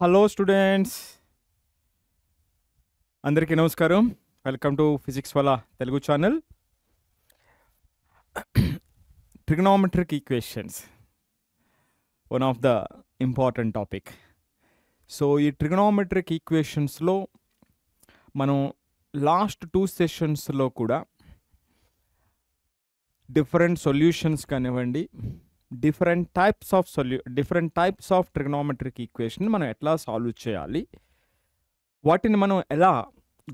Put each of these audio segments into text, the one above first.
Hello students అందరికీ నమస్కారం. Welcome to physics Wallah Telugu channel trigonometric equations one of the important topic so ఈ trigonometric ఈక్వేషన్స్లో మనం last two సెషన్స్లో కూడా డిఫరెంట్ సొల్యూషన్స్ కానివ్వండి different types of solution different types of trigonometric equation మనం ఎట్లా సాల్వ్ చేయాలి? వాటిని మనం ఎలా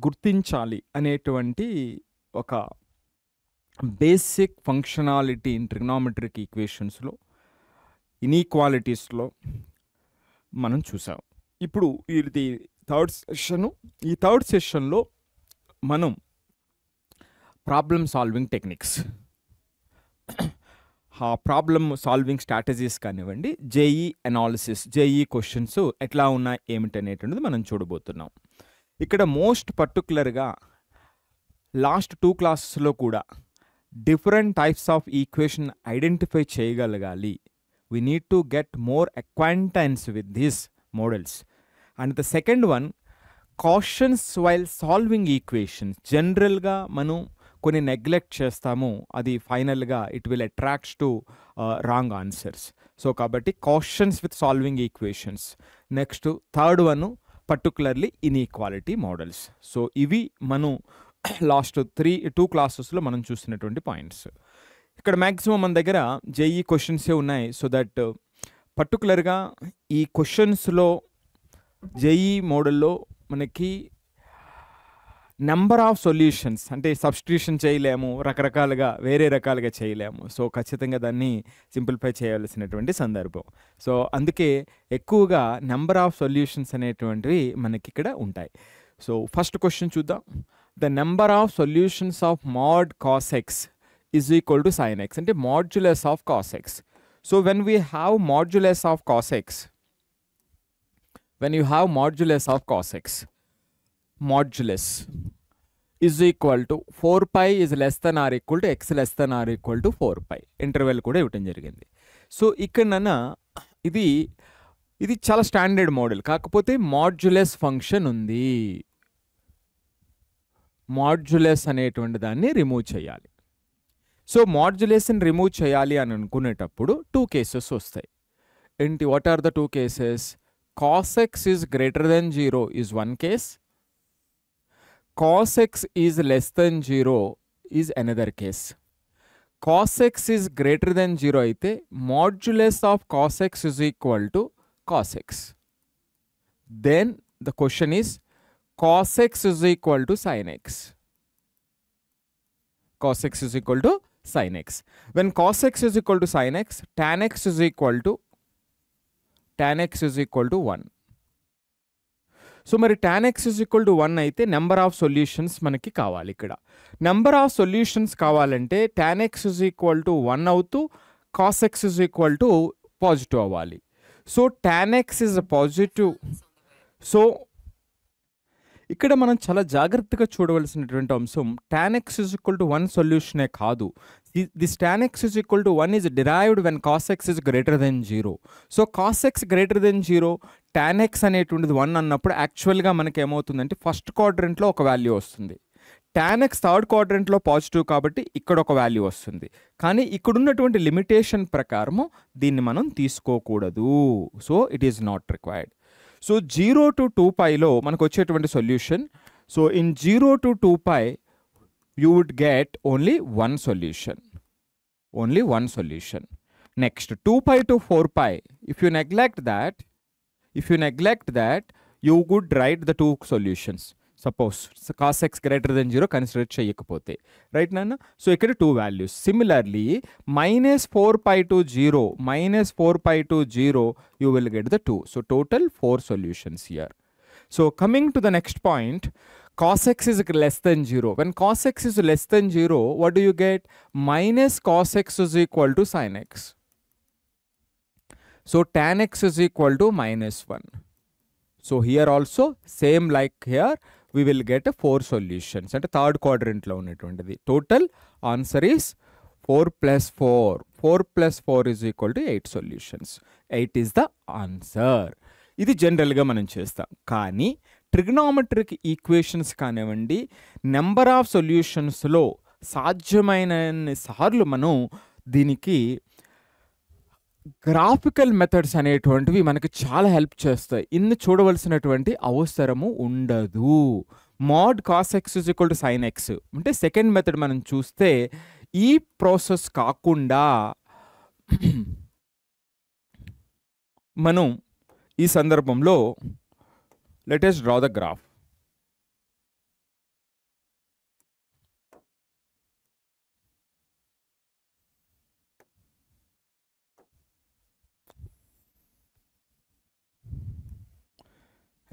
గుర్తించాలి అనేటువంటి ఒక బేసిక్ ఫంక్షనాలిటీ ఇన్ ట్రిగ్నామెట్రిక్ ఈక్వేషన్స్లో ఇనీక్వాలిటీస్లో మనం చూసాం. ఇప్పుడు ఇది థర్డ్ సెషను. ఈ థర్డ్ సెషన్లో మనం problem solving techniques. Problem solving strategies కానివ్వండి జేఈ అనాలిసిస్ జేఈ క్వశ్చన్స్ ఎట్లా ఉన్నాయి ఏమిటనేటువంటిది మనం చూడబోతున్నాం. ఇక్కడ మోస్ట్ పర్టికులర్గా లాస్ట్ టూ క్లాసెస్లో కూడా different types of equation identify చేయగలగాలి. We need to get more acquaintance with this models and the second one cautions while solving equations జనరల్గా మనం కొన్ని నెగ్లెక్ట్ చేస్తాము అది ఫైనల్గా it will attracts to wrong answers so కాబట్టి cautions with solving equations next third one particularly inequality models so ఇవి మనం last three two క్లాసెస్లో మనం చూసినటువంటి పాయింట్స్ ఇక్కడ మ్యాక్సిమం మన దగ్గర జేఈ క్వశ్చన్సే ఉన్నాయి. సో దట్ పర్టికులర్గా ఈ క్వశ్చన్స్లో జేఈ మోడల్లో మనకి నెంబర్ ఆఫ్ సొల్యూషన్స్ అంటే సబ్స్టిట్యూషన్ చేయలేము రకరకాలుగా వేరే రకాలుగా చేయలేము. సో ఖచ్చితంగా దాన్ని సింప్లిఫై చేయాల్సినటువంటి సందర్భం. సో అందుకే ఎక్కువగా నెంబర్ ఆఫ్ సొల్యూషన్స్ అనేటువంటివి మనకి ఇక్కడ ఉంటాయి. సో ఫస్ట్ క్వశ్చన్ చూద్దాం. The number of solutions of mod cos x is equal to sin x అంటే modulus of cos x so when we have modulus of cos x when you have modulus of cos x modulus is equal to 4 pi is less than or equal to x less than or equal to 4 pi. Interval కూడా ఇవ్వటం జరిగింది. So ఇక్కడ ఇది ఇది చాలా standard model కాకపోతే modulus function ఉంది. Modulus అనేటువంటి దాన్ని రిమూవ్ చేయాలి. సో మాడ్యులేషన్ రిమూవ్ చేయాలి అని అనుకునేటప్పుడు టూ కేసెస్ వస్తాయి. ఏంటి? What are the two cases cos x is greater than zero is one case cos x is less than 0 is another case. cos x is greater than 0 అయితే modulus of cos x is equal to cos x. Then the question is cos x is equal to sin x. cos x is equal to sin x. When cos x is equal to sin x, tan x is equal to tan x is equal to 1. So మరి tan x is equal to one అయితే number of solutions మనకి కావాలి ఇక్కడ. Number of solutions కావాలంటే tan x is equal to one అవుతూ cos x is equal to positive అవ్వాలి. So tan x is positive so ఇక్కడ మనం చాలా జాగ్రత్తగా చూడవలసినటువంటి అంశం tan x is equal to one సొల్యూషనే కాదు. The tan x is equal to one is derived when cos x is greater than zero so cos x greater than zero tan x అనేటువంటిది one అన్నప్పుడు యాక్చువల్గా మనకి ఏమవుతుందంటే first క్వాడ్రెంట్లో ఒక value వస్తుంది. Tan x third క్వాడ్రెంట్లో పాజిటివ్ కాబట్టి ఇక్కడ ఒక వాల్యూ వస్తుంది. కానీ ఇక్కడ ఉన్నటువంటి లిమిటేషన్ ప్రకారము దీన్ని మనం తీసుకోకూడదు. So it is not required so zero to two పైలో మనకు వచ్చేటువంటి solution so in zero to two pi you would get only one solution only one solution next two pi to four pi if you neglect that if you neglect that you could write the two solutions. Suppose cos x greater than zero consider చేయకపోతే right నాన్న so ఇక్కడ two values similarly minus four pi to zero minus four pi to zero you will get the two so total four solutions here so coming to the next point cos x is less than 0. When cos x is less than 0, what do you get? Minus cos x is equal to sin x. So tan x is equal to minus 1. So here also same like here we will get a 4 solutions అంటే third క్వాడ్రెంట్లో ఉన్నటువంటిది total answer is four plus four four plus four is equal to eight solutions eight is the answer ఇది జనరల్గా మనం చేస్తాం కానీ trigonometric equations కానివ్వండి number of సొల్యూషన్స్లో సాధ్యమైన సార్లు మనం దీనికి గ్రాఫికల్ మెథడ్స్ అనేటువంటివి మనకి చాలా హెల్ప్ చేస్తాయి. ఇన్ని చూడవలసినటువంటి అవసరము ఉండదు. Mod cos x is equal to sin x అంటే సెకండ్ మెథడ్ మనం చూస్తే ఈ ప్రాసెస్ కాకుండా మనం ఈ సందర్భంలో Let us draw the graph.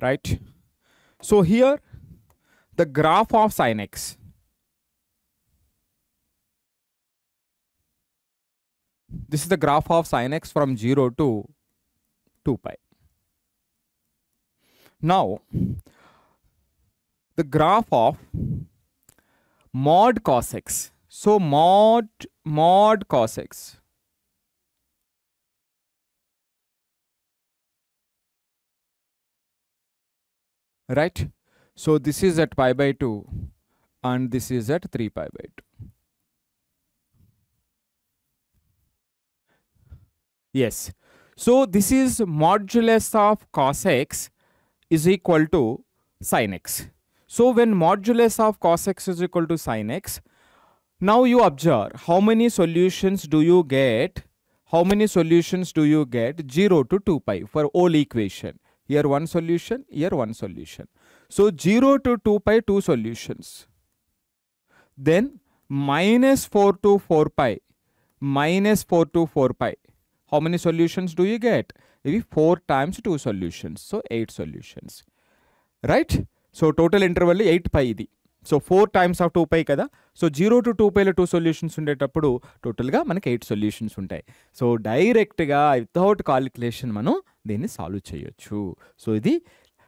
Right. So here the graph of sine x. This is the graph of sine x from 0 to 2 pi now the graph of mod cos x so mod mod cos x right? So this is at pi by 2 and this is at 3 pi by 2 yes. So this is modulus of cos x is equal to sin x. So when modulus of cos x is equal to sin x now you observe how many solutions do you get how many solutions do you get? 0 to 2 pi for all equation. Here one solution here one solution. So 0 to 2 pi two solutions. Then minus 4 to 4 pi minus 4 to 4 pi. How many solutions do you get ఇవి four times two solutions. So eight solutions. Right? So total interval eight pi ఇది. So four times of two pi కదా? So zero to two పైలో two solutions ఉండేటప్పుడు టోటల్గా మనకి eight solutions ఉంటాయి. So డైరెక్ట్గా without calculation మనం దీన్ని సాల్వ్ చేయొచ్చు. సో ఇది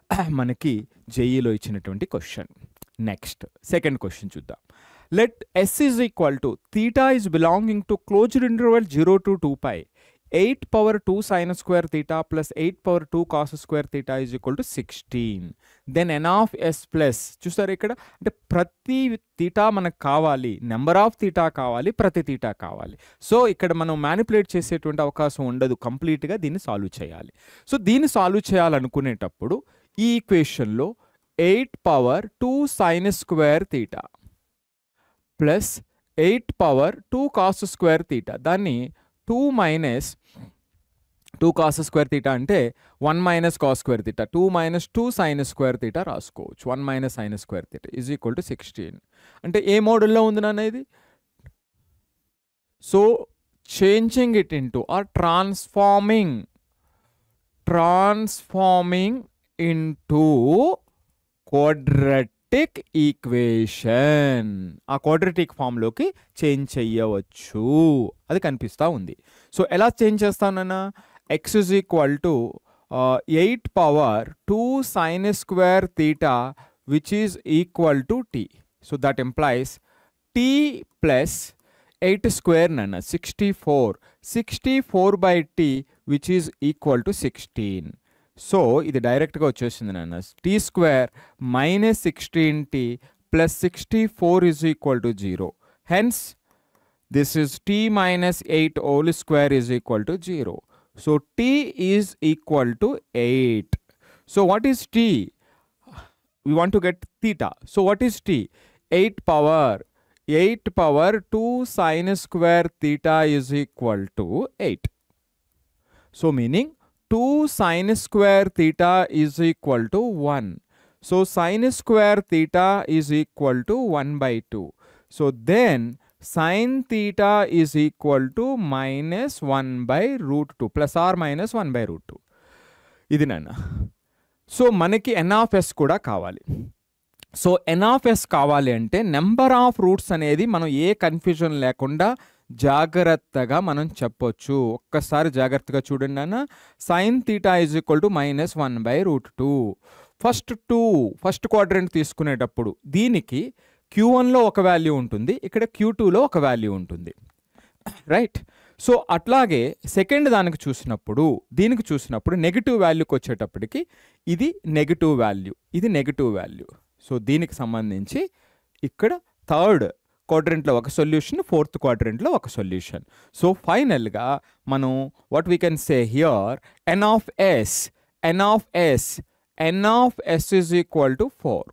మనకి జేఈలో ఇచ్చినటువంటి క్వశ్చన్. నెక్స్ట్ సెకండ్ క్వశ్చన్ చూద్దాం. Let S is equal to theta is belonging to closed interval zero to two pi. Eight power two sin square theta plus eight power two cos square theta is equal to sixteen then n of S plus చూసారు ఇక్కడ? అంటే ప్రతి theta మనకు కావాలి number of theta కావాలి ప్రతి theta కావాలి. So ఇక్కడ మనం మ్యానిపులేట్ చేసేటువంటి అవకాశం ఉండదు కంప్లీట్గా దీన్ని సాల్వ్ చేయాలి. సో దీన్ని సాల్వ్ చేయాలనుకునేటప్పుడు ఈ ఈక్వేషన్లో eight power two sin square theta plus eight power two cos square theta దాన్ని two minus two cos square theta అంటే one minus cos square theta two minus two sin square theta రాసుకోవచ్చు. One minus sin square theta is equal to sixteen అంటే ఏ మోడల్లో ఉంది నాన్న ఇది? So changing it into or transforming transforming into quadratic equation ఆ quadratic ఫామ్లోకి change చెయ్యవచ్చు. అది కనిపిస్తూ ఉంది. సో ఎలా చేంజ్ చేస్తానన్నా x is equal to eight power two sine square theta which is equal to t so that implies t plus eight square నన్న sixty four sixty four by t which is equal to sixteen so ఇది డైరెక్ట్గా వచ్చేసింది నాన్న t square minus sixteen t plus sixty four is equal to zero hence this is t minus eight whole square is equal to zero so T is equal to 8. So what is T? We want to get theta. So what is T? 8 power 8 power 2 sine square theta is equal to 8. So meaning 2 sine square theta is equal to 1. So sine square theta is equal to 1 by 2. So then sine theta is equal to minus 1 by root 2 plus or minus 1 by root 2. ఇది నాన్న. So మనకి ఎన్ఆఫ్ఎస్ కూడా కావాలి. So N of S కావాలి అంటే number of roots అనేది మనం ఏ confusion లేకుండా జాగ్రత్తగా మనం చెప్పొచ్చు. ఒక్కసారి జాగ్రత్తగా చూడండి అన్న sine theta is equal to minus one by root two first two first quadrant తీసుకునేటప్పుడు దీనికి క్యూ వన్లో ఒక వాల్యూ ఉంటుంది ఇక్కడ క్యూ టూలో ఒక వాల్యూ ఉంటుంది. రైట్ సో అట్లాగే సెకండ్ దానికి చూసినప్పుడు దీనికి చూసినప్పుడు నెగిటివ్ వాల్యూకి వచ్చేటప్పటికి ఇది నెగిటివ్ వాల్యూ ఇది నెగిటివ్ వాల్యూ సో దీనికి సంబంధించి ఇక్కడ థర్డ్ క్వాడ్రెంట్లో ఒక సొల్యూషన్ ఫోర్త్ క్వాడ్రెంట్లో ఒక సొల్యూషన్ సో ఫైనల్గా మనం what we can say here n of S n of S n of S is equal to four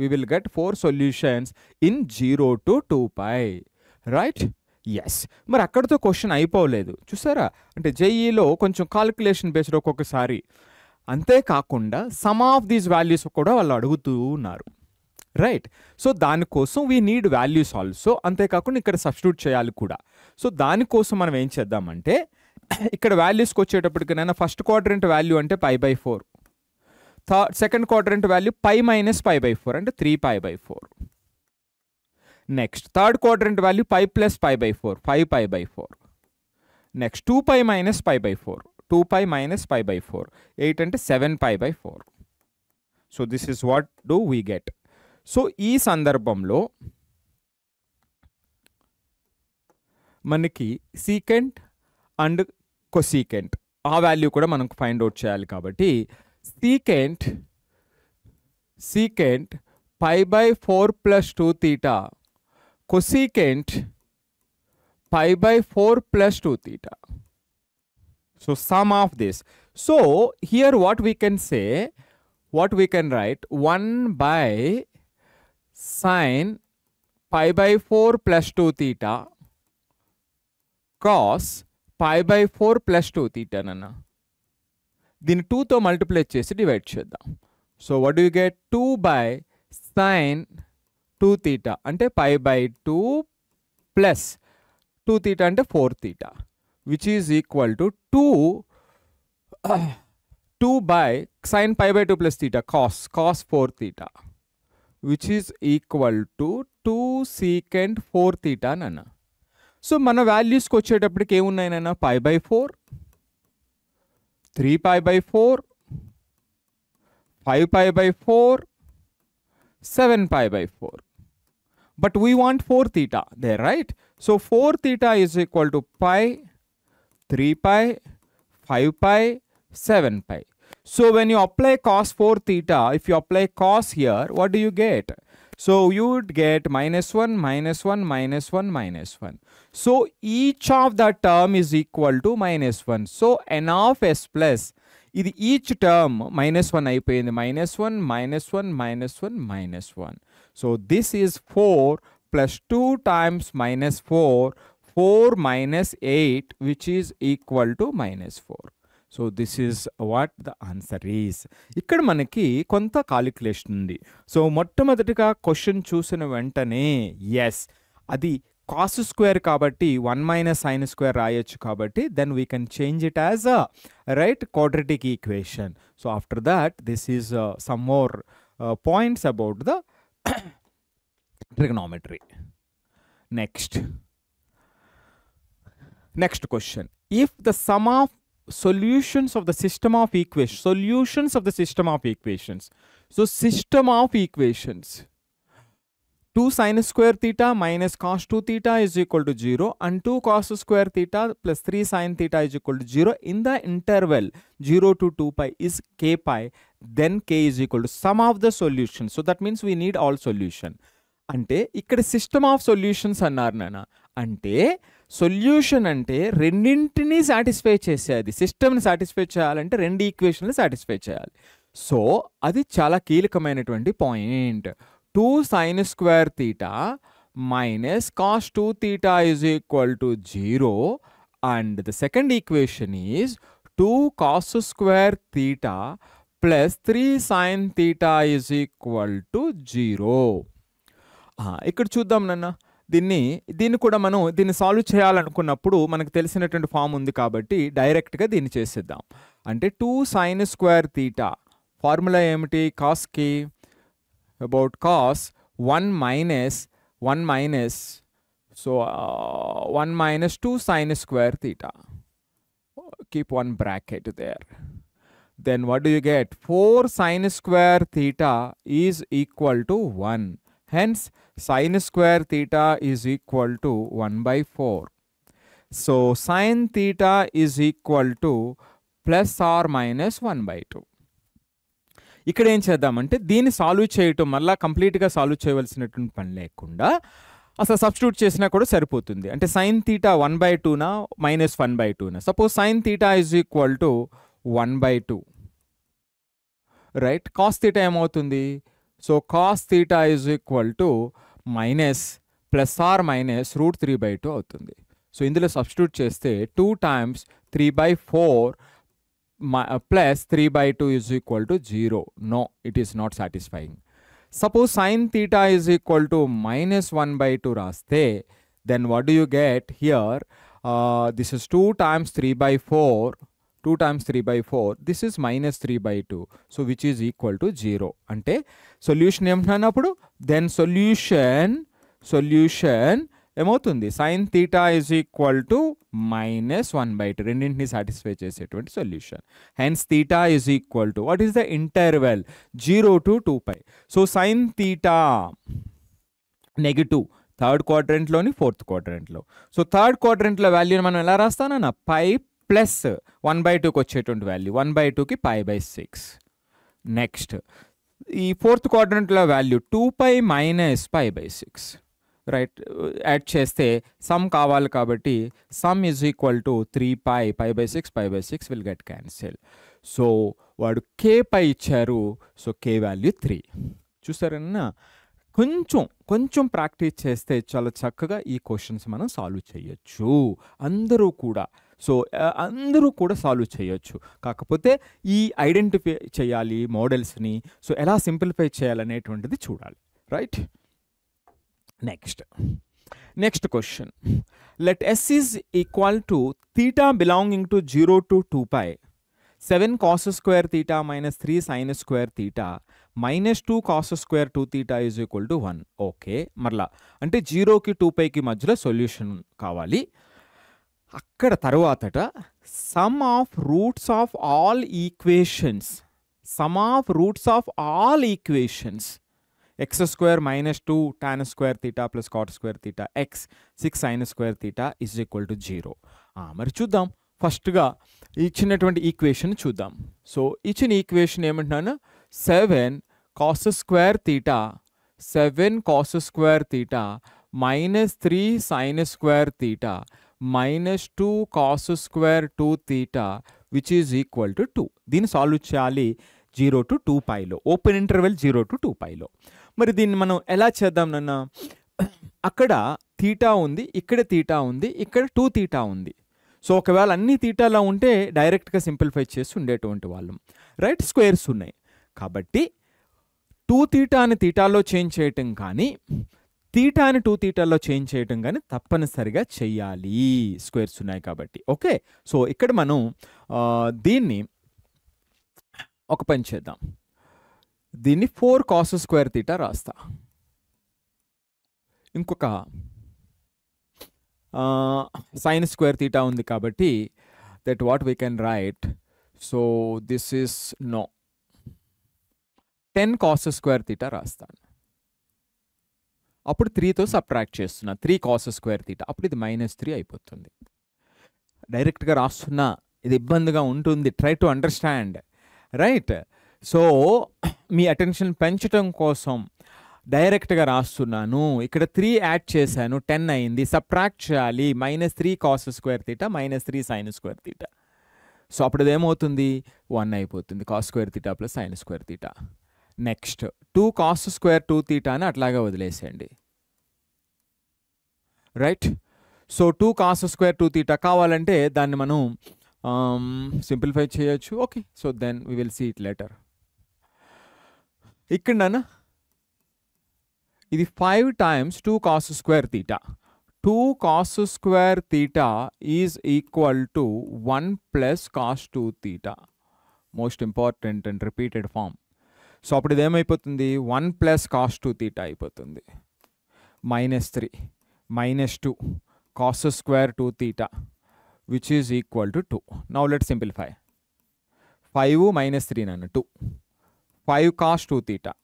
we will get four solutions in 0 to 2 pi. Right yes మరి అక్కడితో question అయిపోలేదు. చూసారా? అంటే జేఈలో కొంచెం calculation based ఒక్కొక్కసారి. అంతేకాకుండా sum of these values కూడా వాళ్ళు అడుగుతూ ఉన్నారు. రైట్ సో దానికోసం వీ నీడ్ వాల్యూస్ ఆల్సో అంతేకాకుండా ఇక్కడ సబ్స్టిట్యూట్ చేయాలి కూడా. సో దానికోసం మనం ఏం చేద్దామంటే ఇక్కడ వాల్యూస్కి వచ్చేటప్పటికైనా ఫస్ట్ క్వాడ్రెంట్ వాల్యూ అంటే pi by four third second quadrant value pi minus pi by four అంటే three pi by four next third quadrant value pi plus pi by four five pi by four next two pi minus pi by four two pi minus pi by four eight అంటే seven pi by four so this is what do we get so ఈ సందర్భంలో మనకి secant and cosecant ఆ value కూడా మనకు find out చేయాలి కాబట్టి secant secant pi by 4 plus 2 theta cosecant pi by 4 plus 2 theta. So sum of this. So here what we can say, what we can write 1 by sine pi by 4 plus 2 theta cos pi by 4 plus 2 theta. Nana. దీన్ని టూతో multiply చేసి divide చేద్దాం. So what you get two by sine two theta అంటే pi by two plus two theta అంటే four theta which is equal to two two by sine pi by two plus theta cos cos four theta which is equal to two secant four theta అన్న so మన వాల్యూస్కి వచ్చేటప్పటికి ఏమున్నాయి నాన్న pi by four 3 pi by 4, 5 pi by 4, 7 pi by 4. But we want 4 theta there, right? So 4 theta is equal to pi, 3 pi, 5 pi, 7 pi. So when you apply cos 4 theta, if you apply cos here, what do you get? So you would get minus 1, minus 1, minus 1, minus 1. So each of the term is equal to minus 1. So n of s plus ఇది each term minus one అయిపోయింది minus one minus one minus one minus one so this is four plus two times minus four four minus eight which is equal to minus four so this is what the answer is ఇక్కడ మనకి కొంత calculation ఉంది. So మొట్టమొదటిగా question చూసిన వెంటనే yes అది cos square కాబట్టి one minus sign square రాయొచ్చు కాబట్టి then we can change it as a right quadratic equation so after that this is some more points about the trigonometry next next question if the sum of solutions of the system of equations solutions of the system of equations so system of equations 2 sin square theta minus cos 2 theta is equal to 0 and 2 cos square theta plus 3 sin theta is equal to 0 in the interval 0 to 2 pi is k pi then k is equal to sum of the solutions so that means we need all solution అంటే ఇక్కడ system of solutions అన్నారు నాన్న అంటే solution అంటే రెండింటినీ satisfy చేసేది. సిస్టమ్ని satisfy చేయాలంటే రెండు ఈక్వేషన్లు సాటిస్ఫై చేయాలి. సో అది చాలా కీలకమైనటువంటి point. Two sine square theta minus cos two theta is equal to zero. And the second equation is two cos square theta plus three sine theta is equal to zero. ఇక్కడ చూద్దాం నన్నా. దీన్ని దీన్ని కూడా మనం దీన్ని సాల్వ్ చేయాలనుకున్నప్పుడు మనకు తెలిసినటువంటి ఫామ్ ఉంది కాబట్టి డైరెక్ట్గా దీన్ని చేసేద్దాం. అంటే two sine square theta formula ఏమిటి? కాస్కి about cos one minus one minus so one minus two sine square theta keep one bracket there then what do you get? 4 sin square theta is equal to 1 hence sine square theta is equal to 1 by 4 so sine theta is equal to plus or minus one by two ఇక్కడ ఏం చేద్దామంటే దీన్ని solve చేయటం మళ్ళీ కంప్లీట్గా solve చేయవలసినటువంటి పని లేకుండా అసలు సబ్స్టిట్యూట్ చేసినా కూడా సరిపోతుంది. అంటే సైన్ తీటా వన్ బై టూనా minus one by టూనా suppose sine theta is equal to one by two right cos theta ఏమవుతుంది? So cos theta is equal to minus plus or minus root three by two అవుతుంది. So ఇందులో substitute చేస్తే two times three by four plus three by two is equal to zero no it is not satisfying suppose sine theta is equal to minus one by two రాస్తే then what do you get here this is two times three by four two times three by four this is minus three by two. So which is equal to zero. అంటే solution ఏమంటున్నప్పుడు then solution solution ఏమవుతుంది? Sine theta is equal to minus one by two. రెండింటిని satisfy చేసేటువంటి solution. Hence theta is equal to what is the interval? Zero to two pi. So sine theta negative third క్వాడ్రెంట్లోని fourth క్వాడ్రెంట్లో. So third క్వాడ్రెంట్లో వాల్యూని మనం ఎలా రాస్తానన్నా? Pi plus one by టూకి వచ్చేటువంటి వాల్యూ వన్ బై టూకి పై బై సిక్స్. నెక్స్ట్ ఈ fourth క్వాడ్రంట్లో value two pi minus pi by six. Right add చేస్తే సమ్ కావాలి కాబట్టి sum is equal to three pi pi by six pi by six will get cancel. So వాడు K pi ఇచ్చారు so K value three. చూసారన్నా? కొంచెం కొంచెం practice చేస్తే చాలా చక్కగా ఈ క్వశ్చన్స్ మనం సాల్వ్ చేయొచ్చు. అందరూ కూడా సో అందరూ కూడా సాల్వ్ చేయొచ్చు. కాకపోతే ఈ ఐడెంటిఫై చేయాలి మోడల్స్ని సో ఎలా సింప్లిఫై చేయాలనేటువంటిది చూడాలి. Right? Next. Next question. Let S is equal to theta belonging to zero to two pi. Seven cos square theta minus three sine square theta minus two cos square two theta is equal to one. Okay. మరలా అంటే జీరోకి two పైకి మధ్యలో solution కావాలి. అక్కడ తర్వాతట sum of roots of all equations sum of roots of all equations x square minus two tan square theta plus cot square theta x six sine square theta is equal to zero మరి చూద్దాం. ఫస్ట్గా ఇచ్చినటువంటి equation చూద్దాం. So ఇచ్చిన equation ఏమంటున్నాను? Seven cos square theta seven cos square theta minus three sine square theta minus two cos square two theta which is equal to two దీన్ని solve చేయాలి zero to two పైలో open interval zero to two పైలో మరి దీన్ని మనం ఎలా చేద్దాం నన్న? అక్కడ theta ఉంది ఇక్కడ తీటా ఉంది ఇక్కడ టూ తీటా ఉంది. సో ఒకవేళ అన్ని తీటాలో ఉంటే డైరెక్ట్గా సింప్లిఫై చేసి ఉండేటువంటి వాళ్ళం. రైట్ స్క్వేర్స్ ఉన్నాయి. కాబట్టి టూ తీటాని తీటాలో చేంజ్ చేయటం కానీ తీటాని టూ తీటాల్లో చేంజ్ చేయటం కానీ తప్పనిసరిగా చెయ్యాలి. స్క్వేర్స్ ఉన్నాయి కాబట్టి. ఓకే? సో ఇక్కడ మనం దీన్ని ఒక పని చేద్దాం. దీన్ని ఫోర్ కాస్ స్క్వేర్ తీటా రాస్తా. ఇంకొక సైన్ స్క్వేర్ తీటా ఉంది కాబట్టి that what we can write so this is now ten cos square theta రాస్తాను. అప్పుడు త్రీతో సబ్ట్రాక్ట్ చేస్తున్నా. త్రీ కాస్ స్క్వేర్ తీట అప్పుడు ఇది మైనస్ త్రీ అయిపోతుంది. డైరెక్ట్గా రాస్తున్నా ఇది ఇబ్బందిగా ఉంటుంది. Try to understand right so me attention పెంచడం కోసం డైరెక్ట్గా రాస్తున్నాను. ఇక్కడ త్రీ యాడ్ చేశాను. టెన్ అయింది. సబ్ట్రాక్ట్ చేయాలి. Minus three cos square theta minus three sine square theta so అప్పుడు ఇదేమవుతుంది వన్ అయిపోతుంది. Cos square theta plus sine square theta next. Two cos square two తీటాని అట్లాగే వదిలేసేయండి. Right? So two cos square two theta కావాలంటే దాన్ని మనం simplify చేయొచ్చు. Okay. So then we will see it later. ఇక్కడ ఇది five times two cos square theta. Two cos square theta is equal to one plus cos two theta. Most important and repeated form. So అప్పుడు ఇదేమైపోతుంది one plus cos two theta అయిపోతుంది minus three minus two cos square two theta which is equal to two now let simplify five minus three నన్ను two five cos two theta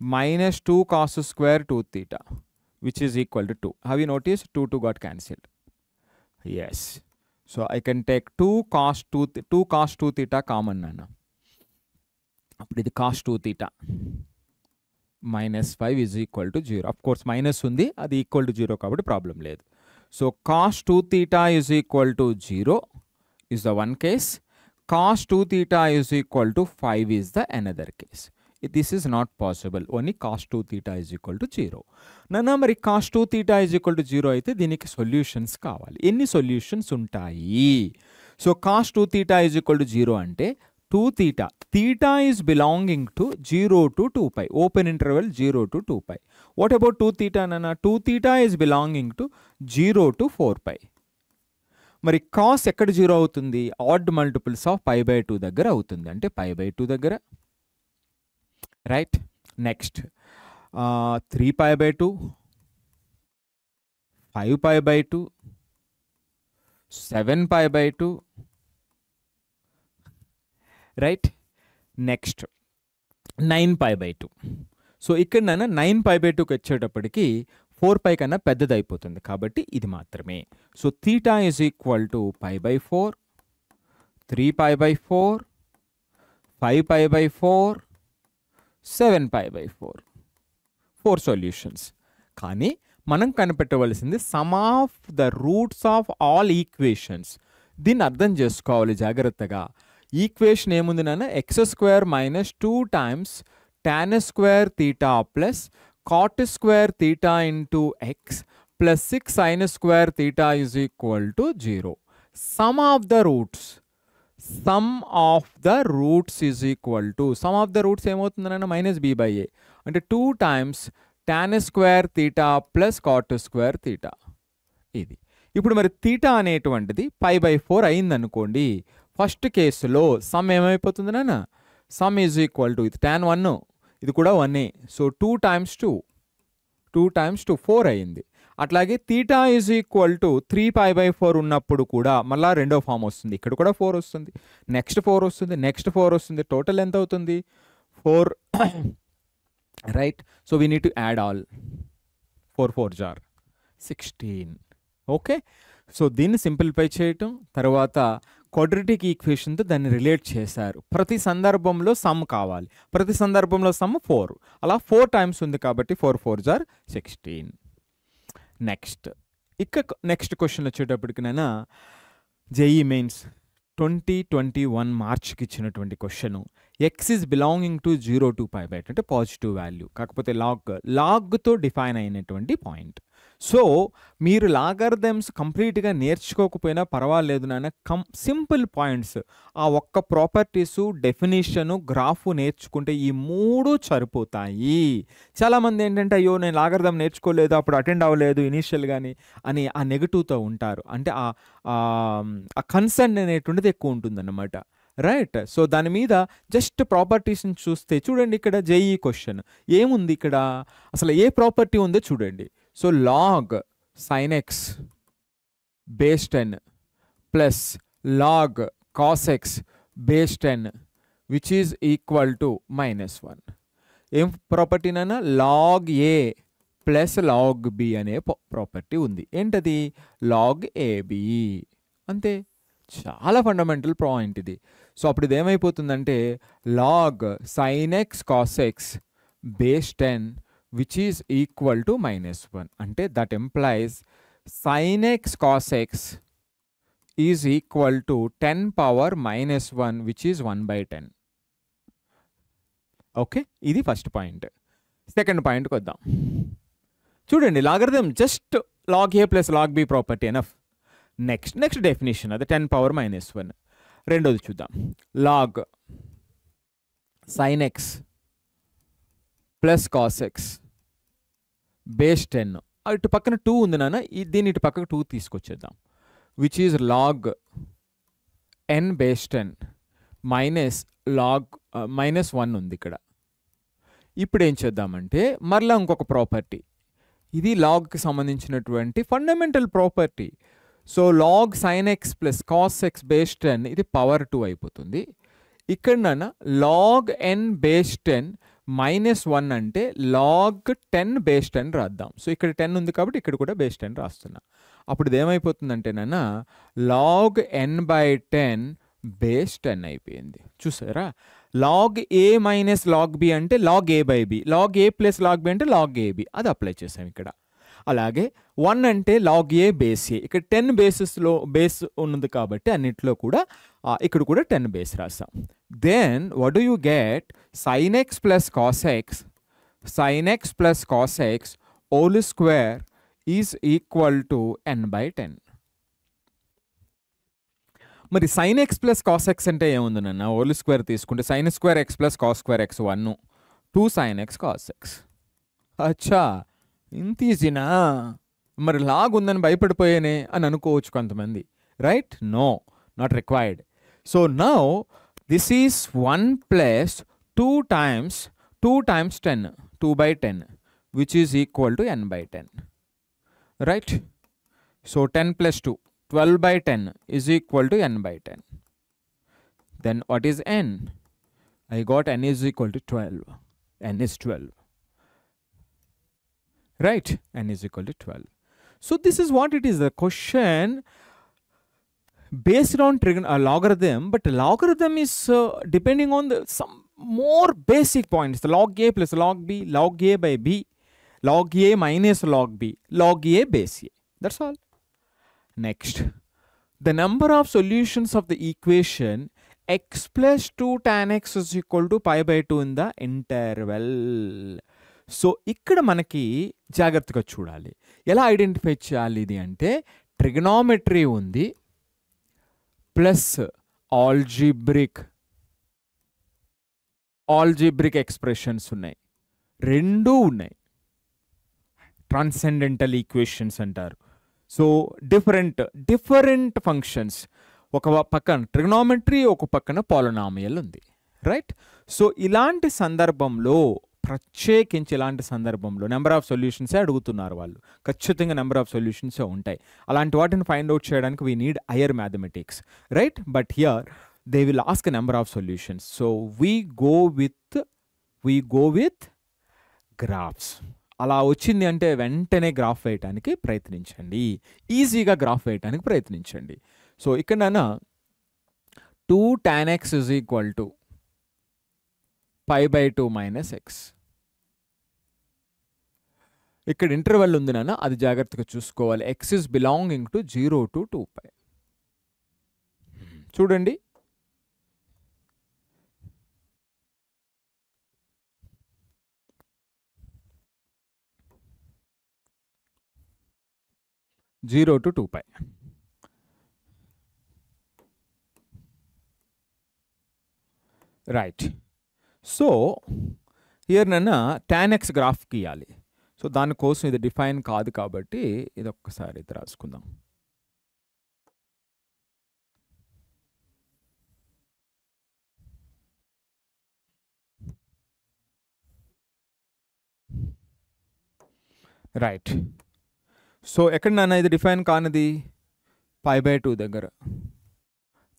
minus two cos square two theta which is equal to 2. Have you noticed 2 2 got cancelled? Yes. So I can take 2 cos 2 two 2 cos 2 theta common nana. అప్పుడు ఇది cos two theta minus five is equal to zero of course minus ఉంది అది equal to zero కాబట్టి problem లేదు. So cos two theta is equal to zero is the one case cos two theta is equal to five is the another case this is not possible only cos two theta is equal to zero నన్న మరి cos two theta is equal to zero అయితే దీనికి solutions కావాలి. ఎన్ని solutions ఉంటాయి? So cos two theta is equal to zero అంటే two theta. Theta is belonging to zero to two pi. Open interval zero to two pi. What about two theta నన్న? Two theta is belonging to zero to four pi. మరి cos ఎక్కడ zero అవుతుంది? Odd multiples of pi by two దగ్గర అవుతుంది. అంటే pi by two దగ్గర. Right? Next. Three pi by two. Five pi by two. Seven pi by two. Right? Next. Nine pi by two. So ఇక్కడ నన్ను nine pi by టూకి వచ్చేటప్పటికి four పై కన్నా పెద్దది అయిపోతుంది కాబట్టి ఇది మాత్రమే. So theta is equal to pi by four three pi by four five pi by four seven pi by four. Four solutions. కానీ మనం కనిపెట్టవలసింది sum of the roots of all equations. దీన్ని అర్థం చేసుకోవాలి జాగ్రత్తగా. ఈక్వేషన్ ఏముంది నాన్న? X square minus two times tan square theta plus cot square theta into x plus six sine square theta is equal to zero sum of the roots sum of the roots is equal to sum of the roots ఏమవుతుందన్న minus b by ఏ అంటే two times tan square theta plus cot square theta. ఇది. ఇప్పుడు మరి theta అనేటువంటిది pi by four అయిందనుకోండి first కేసులో sum ఏమైపోతుంది నాన్న sum is equal to ఇది ట్యాన్ వన్ ఇది కూడా వన్నే so two times two two times two four అయింది అట్లాగే theta is equal to three pi by four ఉన్నప్పుడు కూడా మళ్ళీ రెండో ఫామ్ వస్తుంది. ఇక్కడ కూడా ఫోర్ వస్తుంది. నెక్స్ట్ ఫోర్ వస్తుంది. నెక్స్ట్ ఫోర్ వస్తుంది. టోటల్ ఎంత అవుతుంది? Four right so we need to add all four four jar sixteen okay so దీన్ని సింప్లిఫై చేయటం. తర్వాత క్వాడ్రటిక్ ఈక్వేషన్తో దాన్ని రిలేట్ చేశారు. ప్రతి సందర్భంలో సమ్ కావాలి. ప్రతి సందర్భంలో సమ్ ఫోర్ అలా ఫోర్ టైమ్స్ ఉంది కాబట్టి four four jar sixteen next ఇక next question వచ్చేటప్పటికినైనా JEE Mains twenty twenty one మార్చ్కి ఇచ్చినటువంటి question x is belonging to zero to pi byte అంటే పాజిటివ్ వాల్యూ కాకపోతే లాగ్ లాగ్తో డిఫైన్ అయినటువంటి పాయింట్ సో మీరు లాగర్థమ్స్ కంప్లీట్గా నేర్చుకోకపోయినా పర్వాలేదు నాన్న. కం సింపుల్ పాయింట్స్. ఆ ఒక్క ప్రాపర్టీసు డెఫినేషను గ్రాఫ్ నేర్చుకుంటే ఈ మూడు సరిపోతాయి. చాలామంది ఏంటంటే అయ్యో నేను లాగర్దం నేర్చుకోలేదు అప్పుడు అటెండ్ అవ్వలేదు ఇనీషియల్ కానీ అని ఆ నెగిటివ్తో ఉంటారు. అంటే ఆ కన్సర్న్ అనేటువంటిది ఎక్కువ ఉంటుందన్నమాట. రైట్? సో దాని మీద జస్ట్ ప్రాపర్టీస్ని చూస్తే చూడండి ఇక్కడ జేఈ క్వశ్చన్. ఏముంది ఇక్కడ? అసలు ఏ ప్రాపర్టీ ఉందో చూడండి. So log sine x base ten plus log cos x base ten which is equal to minus one ఏం ప్రాపర్టీనైనా log a plus log b అనే ప్రాపర్టీ ఉంది. ఏంటది? లాగ్ ఏబి అంతే. చాలా ఫండమెంటల్ పాయింట్ ఇది. సో అప్పుడు ఇది ఏమైపోతుందంటే log sine x cos x base ten which is equal to minus one అంటే that implies sine x cos x is equal to ten power minus one which is one by ten okay ఇది first point second పాయింట్కి వద్దాం చూడండి logarithm just log a plus log b property enough next next definition అది ten power minus one రెండోది చూద్దాం. Log sine x plus cos x base ten. ఇటు పక్కన two ఉంది నాన్న. దీన్ని ఇటు పక్కకు two తీసుకొచ్చేద్దాం. Which is log n base ten minus log minus one ఉంది ఇక్కడ. ఇప్పుడు ఏం చేద్దామంటే మరలా ఇంకొక ప్రాపర్టీ ఇది లాగ్కి సంబంధించినటువంటి fundamental property so log sine x plus cos x base ten ఇది పవర్ టూ అయిపోతుంది. ఇక్కడ log n base ten minus one అంటే లాగ్ టెన్ బేస్ టెన్ రాద్దాం. సో ఇక్కడ టెన్ ఉంది కాబట్టి ఇక్కడ కూడా బేస్ టెన్ రాస్తున్నా. అప్పుడు ఇది ఏమైపోతుందంటే నాన్న log n by ten base ten అయిపోయింది. చూసారా? Log a minus log b అంటే log a by b. Log a plus log b అంటే లాగ్ ఏబి అది అప్లై చేసాం ఇక్కడ. అలాగే వన్ అంటే లాగ్ ఏ బేస్ ఏ ఇక్కడ టెన్ బేసెస్లో బేస్ ఉన్నది కాబట్టి అన్నిట్లో కూడా ఇక్కడ కూడా టెన్ బేస్ రాసాం. Then what you get sine x plus cos x sine x plus cos x whole square is equal to n by ten మరి sine x plus cos x అంటే ఏముంది నన్న? ఓల్ స్క్వేర్ తీసుకుంటే sine square x plus cos square x one two sine x cos x అచ్చా! ఇంత ఈజీనా? మరి log ఉందని భయపడిపోయానే అని అనుకోవచ్చు కొంతమంది. Right? No. Not required. So now this is one plus two times two times ten two by ten which is equal to n by ten. Right? So ten plus two twelve by ten is equal to n by ten. Then what is n I got n is equal to twelve n is twelve right. N is equal to 12 so this is what it is. The question based on trigon a logarithm but logarithm is uh, depending on the some more basic points. The log a plus log b log a by b log a minus log b log a base a. That's all. Next. The number of solutions of the equation x plus 2 tan x is equal to pi by 2 in the interval so ఇక్కడ మనకి జాగ్రత్తగా చూడాలి. ఎలా identify చేయాలి ఇది అంటే trigonometry ఉంది plus algebraic algebraic expressions ఉన్నాయి. రెండూ ఉన్నాయి. ట్రాన్సెండెంటల్ ఈక్వేషన్స్ అంటారు. So different different functions. ఒక పక్కన ట్రిగనామెట్రీ ఒక పక్కన పాలనామియల్ ఉంది. రైట్? సో ఇలాంటి సందర్భంలో ప్రత్యేకించి ఇలాంటి సందర్భంలో నెంబర్ ఆఫ్ సొల్యూషన్సే అడుగుతున్నారు వాళ్ళు? ఖచ్చితంగా నెంబర్ ఆఫ్ సొల్యూషన్సే ఉంటాయి. అలాంటి వాటిని ఫైండ్ అవుట్ చేయడానికి we need higher mathematics right but here they will ask number of solutions so we go with we go with graphs అలా వచ్చింది అంటే వెంటనే గ్రాఫ్ వేయటానికి ప్రయత్నించండి. ఈజీగా గ్రాఫ్ వేయటానికి ప్రయత్నించండి. సో ఇక్కడ two tan x is equal to pi by two minus x. ఇక్కడ ఇంటర్వెల్ ఉంది నాన్న అది జాగ్రత్తగా చూసుకోవాలి. X is belonging to zero to two pi. చూడండి. Zero to two pi. Right. So here నన్న టాన్ ఎక్స్ గ్రాఫ్ గీయాలి సో దానికోసం ఇది డిఫైన్ కాదు కాబట్టి ఇది ఒక్కసారి ఇది రాసుకుందాం. రైట్ సో ఎక్కడ నాన్న ఇది డిఫైన్ కానిది? పై బై టూ దగ్గర.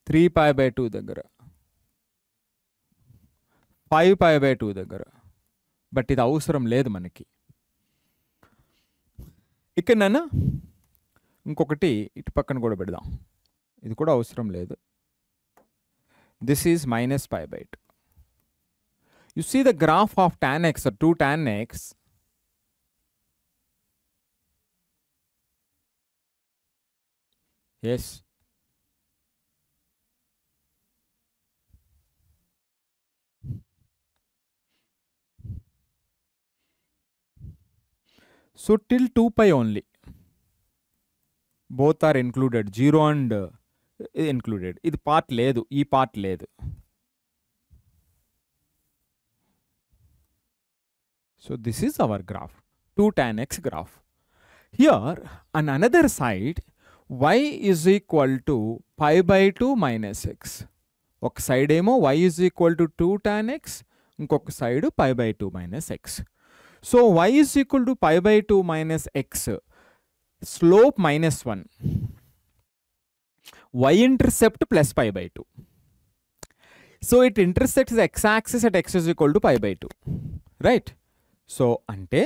త్రీ పై బై టూ దగ్గర. ఫైవ్ పై బై టూ దగ్గర. బట్ ఇది అవసరం లేదు మనకి. ఇక్కడ నాన్న ఇంకొకటి ఇటు పక్కన కూడా పెడదాం. ఇది కూడా అవసరం లేదు. This is minus pi by two you see the graph of tan x two tan x yes so till two pi only both are included zero and included ఇది పార్ట్ లేదు ఈ పార్ట్ లేదు so this is our graph two tan x graph here on another side y is equal to pi by two minus x ఒక side ఏమో y is equal to two tan x ఇంకొక side pi by two minus x So y is equal to pi by two minus x slope minus one y intercept plus pi by two so it intercepts x axis at x is equal to pi by two right so అంటే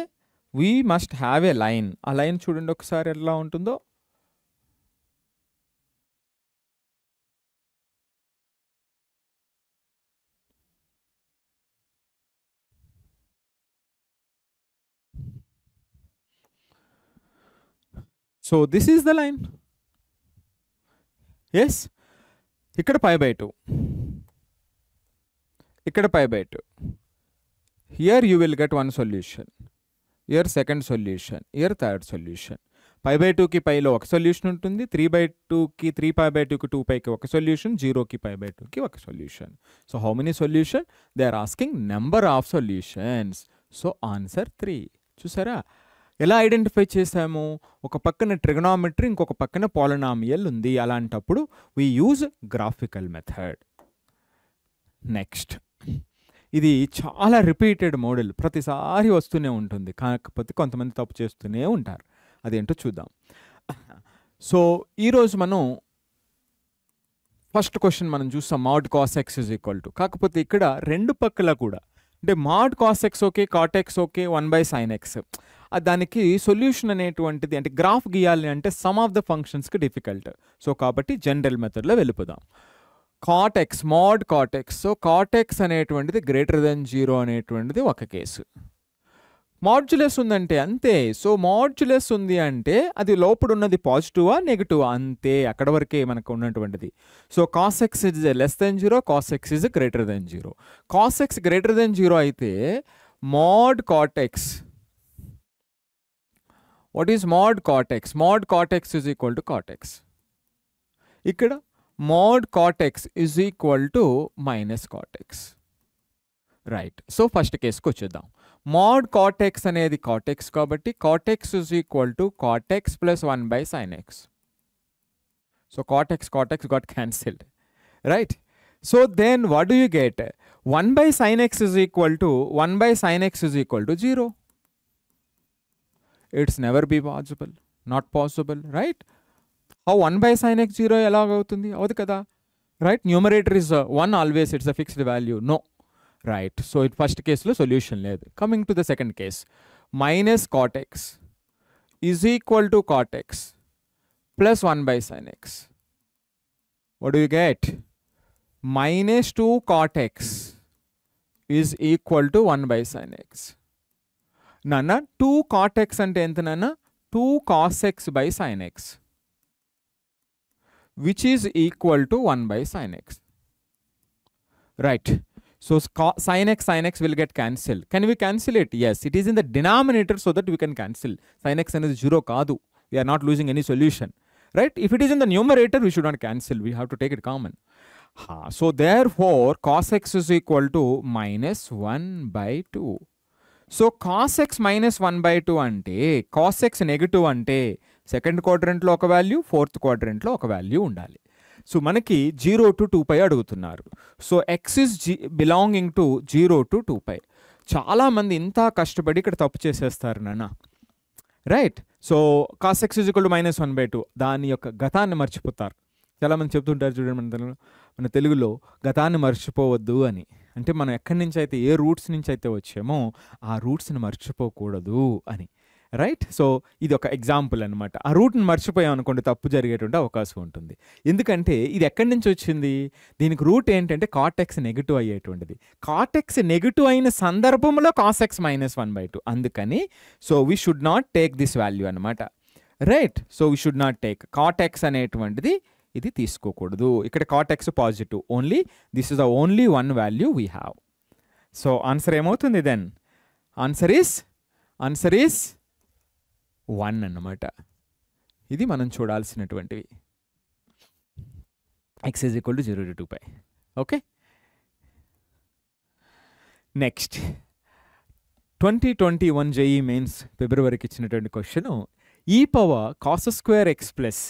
we must have a line ఆ line చూడండి ఒకసారి ఎలా ఉంటుందో so this is the line yes ఇక్కడ pi by two ఇక్కడ pi by two here you will get one solution here second solution here third solution pi by టూకి పైలో ఒక సొల్యూషన్ ఉంటుంది. త్రీ బై టూకి త్రీ పై బై టూకి two పైకి ఒక సొల్యూషన్ జీరోకి పై బై టూకి ఒక solution so how many solution they are asking number of solutions so answer three చూసారా? ఎలా ఐడెంటిఫై చేసాము ఒక పక్కన ట్రిగనామెట్రీ ఇంకొక పక్కన పాలనామియల్ ఉంది. అలాంటప్పుడు we use graphical method next ఇది చాలా రిపీటెడ్ మోడల్ ప్రతిసారి వస్తూనే ఉంటుంది. కాకపోతే కొంతమంది తప్పు చేస్తూనే ఉంటారు. అదేంటో చూద్దాం. సో ఈరోజు మనం ఫస్ట్ క్వశ్చన్ మనం చూస్తాం. Mod cos x is equal to కాకపోతే ఇక్కడ రెండు పక్కల కూడా. అంటే mod cos x okay cot x okay one by sine x దానికి సొల్యూషన్ అనేటువంటిది అంటే గ్రాఫ్ గీయాలి అంటే సమ్ ఆఫ్ ద ఫంక్షన్స్కి డిఫికల్ట్ సో కాబట్టి జనరల్ మెథడ్లో వెళ్ళిపోదాం. Cot x mod cot x so cot x అనేటువంటిది గ్రేటర్ దెన్ జీరో అనేటువంటిది ఒక కేసు మాడ్యులస్ ఉందంటే అంతే. సో మాడ్యులస్ ఉంది అంటే అది లోపడున్నది పాజిటివా నెగిటివ్ అంతే. అక్కడ వరకే మనకు ఉన్నటువంటిది. So cos x is less than zero cos x is greater than zero cos x greater than zero అయితే mod cot x what is mod cot x mod cot x is equal to cot x ఇక్కడ mod cot x is equal to minus cot x right so first కేసుకి వచ్చేద్దాం. Mod cot x అనేది cot x కాబట్టి cot x is equal to cot x plus one by sine x so cot x cot x got cancelled right so then what do you get one by sine x is equal to one by sine x is equal to zero it's never be possible not possible right how one by sine x zero ఎలాగవుతుంది అవుతుంది? కదా. Right numerator is one always it's a fixed value no right so it first కేసులో solution లేదు. Coming to the second case minus cot x is equal to cot x plus one by sine x what you get minus two cot x is equal to one by sine x నాన్న two కాటెక్స్ అంటే ఎంత నాన్న two cos x by sine x which is equal to 1 by sin x. Right. So sin x, sin x will get cancelled. Can we cancel it? Yes. It is in the denominator so that we can cancel. Sin x is 0 kaadu. We are not losing any solution. Right? If it is in the numerator, we should not cancel. We have to take it common. Ha. So therefore, cos x is equal to minus 1 by 2. So cos x minus one by two అంటే cos x negative అంటే second క్వాడ్రెంట్లో ఒక value fourth క్వాడ్రెంట్లో ఒక value ఉండాలి. So మనకి zero to two pi అడుగుతున్నారు. So x is G belonging to zero to two pi చాలామంది ఇంత కష్టపడి ఇక్కడ తప్పు చేసేస్తారు నాన్న. Right so cos x is equal to minus one by two దాని యొక్క గతాన్ని మర్చిపోతారు. చాలామంది చెప్తుంటారు చూడండి మన తెలుగులో మన తెలుగులో గతాన్ని మర్చిపోవద్దు అని. అంటే మనం ఎక్కడి నుంచి అయితే ఏ రూట్స్ నుంచి అయితే వచ్చామో ఆ రూట్స్ని మర్చిపోకూడదు అని. రైట్? సో ఇది ఒక ఎగ్జాంపుల్ అనమాట ఆ రూట్ని మర్చిపోయాం అనుకోండి తప్పు జరిగేటువంటి అవకాశం ఉంటుంది. ఎందుకంటే ఇది ఎక్కడి నుంచి వచ్చింది? దీనికి రూట్ ఏంటంటే కాటెక్స్ నెగిటివ్ అయ్యేటువంటిది. కాటెక్స్ నెగిటివ్ అయిన సందర్భంలో cos x minus one by two అందుకని so we should not take this value అనమాట right? So we should not take cot x అనేటువంటిది ఇది తీసుకోకూడదు. ఇక్కడ cot x positive only this is the only one value we have so answer ఏమవుతుంది then answer is answer is one అన్నమాట. ఇది మనం చూడాల్సినటువంటివి. X is equal to zero to two pi okay next twenty twenty one JEE Mains ఫిబ్రవరికి ఇచ్చినటువంటి question e power cos square x plus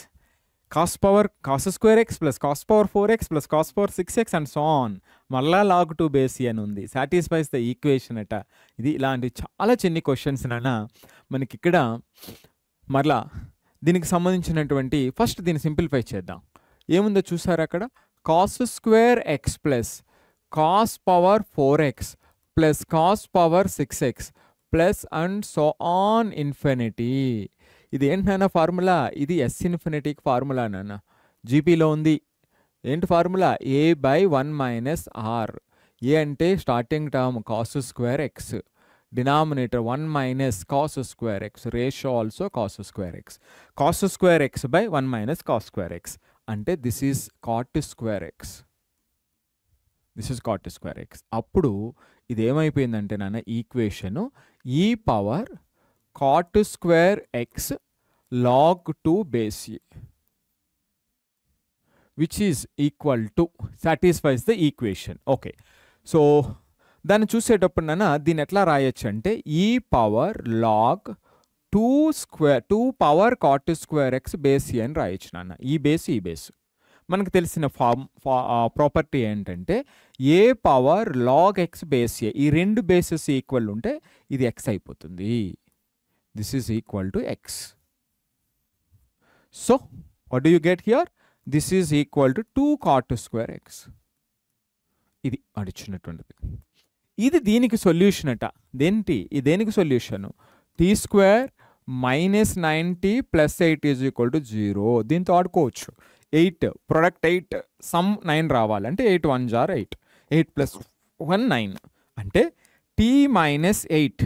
cos power cos square x plus cos power four x plus cos power six x and so on మళ్ళా log to బేసి అని ఉంది. Satisfies the equation అట. ఇది ఇలాంటి చాలా చిన్ని క్వశ్చన్స్ నాన్న. మనకి ఇక్కడ మరలా దీనికి సంబంధించినటువంటి ఫస్ట్ దీన్ని సింప్లిఫై చేద్దాం. ఏముందో చూసారు అక్కడ? Cos square x plus cos power four x plus cos power six x plus and so on infinity ఇది ఏంటి నాన్న ఫార్ములా? ఇది ఎస్ ఇన్ఫినిటీకి ఫార్ములా నాన్న. జీపీలో ఉంది. ఏంటి formula? A by one minus r a అంటే starting term cos square x denominator one minus cos square x ratio also cos square x cos square x by one minus cos square x అంటే this is cot square x this is cot square x అప్పుడు ఇది ఏమైపోయిందంటే నాన్న equation ఈ power cot square x log to base a which is equal to satisfies the equation okay so దాన్ని చూసేటప్పుడు నాన్న దీన్ని ఎట్లా రాయొచ్చు అంటే ఈ power log two square two power cot square x base అని రాయొచ్చు నాన్న. ఈ బేస్ ఈ బేస్ మనకు తెలిసిన ఫార్మ్ ప్రాపర్టీ ఏంటంటే a power log x base a ఈ రెండు బేసెస్ ఈక్వల్ ఉంటే ఇది ఎక్స్ అయిపోతుంది. This is equal to x so what do you get here this is equal to two cot square x ఇది అడిచినటువంటిది. ఇది దీనికి సొల్యూషన్ అట. దేంటి ఇది దేనికి solution t square minus ninety plus eight is equal to zero దీంతో ఆడుకోవచ్చు. Eight product eight sum nine రావాలంటే eight one jar eight eight plus one nine అంటే t minus eight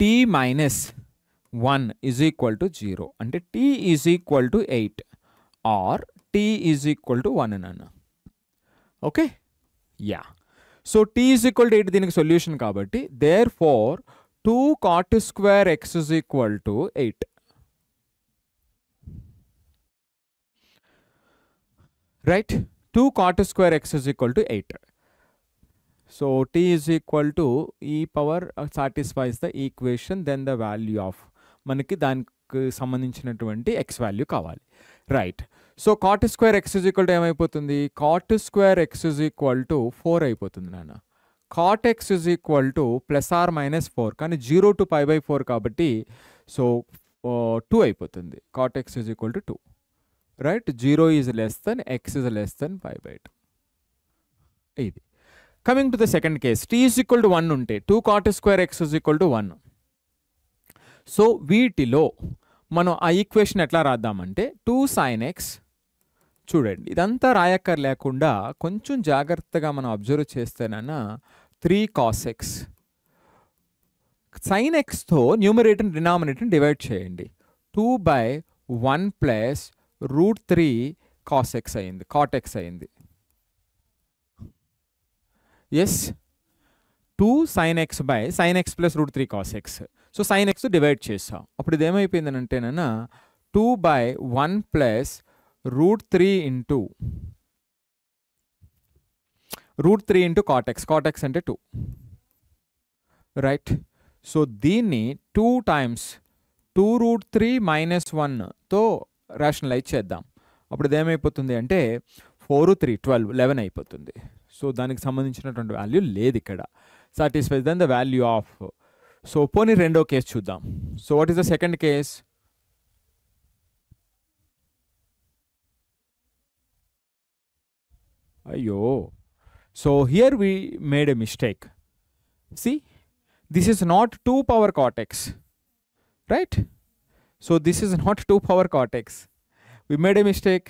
t minus one is equal to zero అంటే t is equal to eight or t is equal to one అన్న okay yeah so t is equal to eight దీనికి solution కాబట్టి therefore two cot square x is equal to eight right two cot square x is equal to eight so t is equal to ఈ power satisfies the equation then the value of మనకి దానికి సంబంధించినటువంటి x value కావాలి. Right so cot square x is equal to ఏమైపోతుంది? Cot square x is equal to four అయిపోతుంది నాన్న. Cot x is equal to plus or minus four కానీ zero to five by four కాబట్టి so two అయిపోతుంది. Cot x is equal to two right zero is less than x is less than five by two ఇది. Coming to the second case t is equal to one ఉంటే two cot square x is equal to one so వీటిలో మనం ఆ equation ఎట్లా రాద్దామంటే two sine x చూడండి ఇదంతా రాయక్కర్ లేకుండా కొంచెం జాగ్రత్తగా మనం అబ్జర్వ్ చేస్తేనన్నా త్రీ కాస్ ఎక్స్ సైన్ ఎక్స్తో న్యూమరేటర్ డినామినేటర్ని డివైడ్ చేయండి. Two by one plus root three cos x అయింది కాటెక్స్ అయింది. Yes two sine x by sine x plus root three cos x so sine x divide చేసాం అప్పుడు ఇది ఏమైపోయిందని అంటేనన్నా two by one plus root three into root three into cot x cot x అంటే two right so దీన్ని two times two root three minus వన్తో rationalise చేద్దాం. అప్పుడు ఇదేమైపోతుంది అంటే ఫోర్ త్రీ ట్వెల్వ్ లెవెన్ అయిపోతుంది. సో దానికి సంబంధించినటువంటి వాల్యూ లేదు ఇక్కడ. Satisfies then the value of so పోనీ రెండో కేసు చూద్దాం. So what is the second case అయ్యో. So here we made a mistake see this is not two power cot x right so this is not two power cot x we made a mistake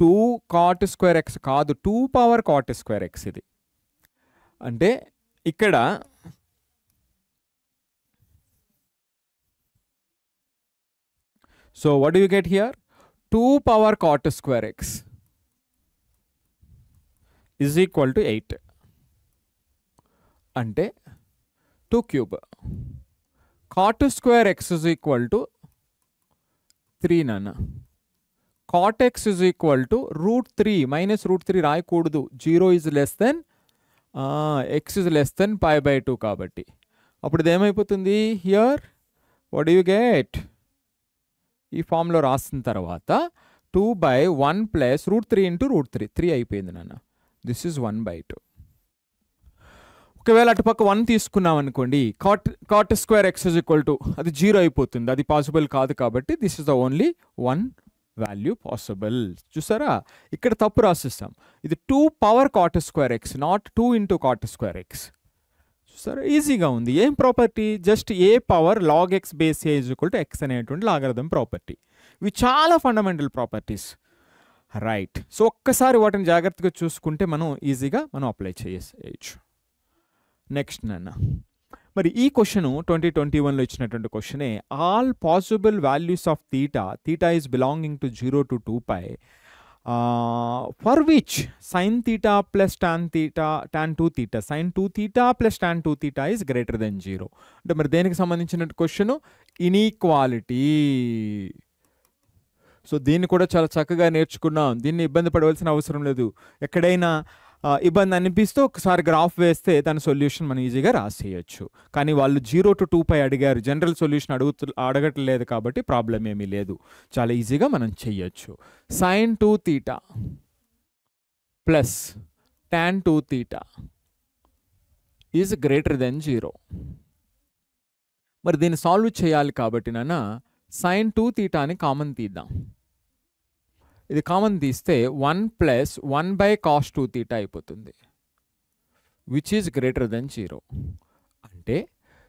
two cot square x కాదు two power cot square x ఇది. అంటే ఇక్కడ so what you get here two power cot square x is equal to eight అంటే two cube cot square x is equal to three నాన్న cot x is equal to root three minus root three రాయకూడదు. Zero is less than x is less than pi by two కాబట్టి. అప్పుడు ఇది ఏమైపోతుంది here what you get ఈ ఫామ్లో రాసిన తర్వాత two by one plus root three into root three. Three అయిపోయింది నాన్న. This is one by two ఒకవేళ అటుపక్క వన్ తీసుకున్నాం అనుకోండి cot cot square x is equal to అది జీరో అయిపోతుంది. అది పాసిబుల్ కాదు కాబట్టి this is the only one value possible చూసారా? ఇక్కడ తప్పు రాసిస్తాం ఇది two power cot square x not two into cot square x చూసారు ఈజీగా ఉంది. ఏం property? Just a power log x base a is to x అనేటువంటి లాగరథం ప్రాపర్టీ. ఇవి చాలా ఫండమెంటల్ ప్రాపర్టీస్ రైట్ సో ఒక్కసారి వాటిని జాగ్రత్తగా చూసుకుంటే మనం ఈజీగా మనం అప్లై చేయొచ్చు నెక్స్ట్ నాన్న. మరి ఈ క్వశ్చన్ ట్వంటీ ట్వంటీ వన్లో ఇచ్చినటువంటి క్వశ్చనే all possible values of theta theta is belonging to zero to two pi for which sine theta plus tan theta tan two theta sine two theta plus tan two theta is greater than zero అంటే మరి దేనికి సంబంధించిన question inequality so దీన్ని కూడా చాలా చక్కగా నేర్చుకున్నాం. దీన్ని ఇబ్బంది పడవలసిన అవసరం లేదు. ఎక్కడైనా ఇబ్బంది అనిపిస్తే ఒకసారి గ్రాఫ్ వేస్తే దాని సొల్యూషన్ మనం ఈజీగా రాసేయచ్చు. కానీ వాళ్ళు జీరో టు టూ పై అడిగారు. జనరల్ సొల్యూషన్ అడుగుతు అడగట్లేదు కాబట్టి ప్రాబ్లం ఏమీ లేదు. చాలా ఈజీగా మనం చెయ్యొచ్చు. Sine two theta plus tan two theta is greater than zero మరి దీన్ని సాల్వ్ చేయాలి కాబట్టి నాన్న సైన్ టూ తీటాని కామన్ తీద్దాం. ఇది కామన్ తీస్తే one plus one by cos two theta అయిపోతుంది. Which is greater than zero అంటే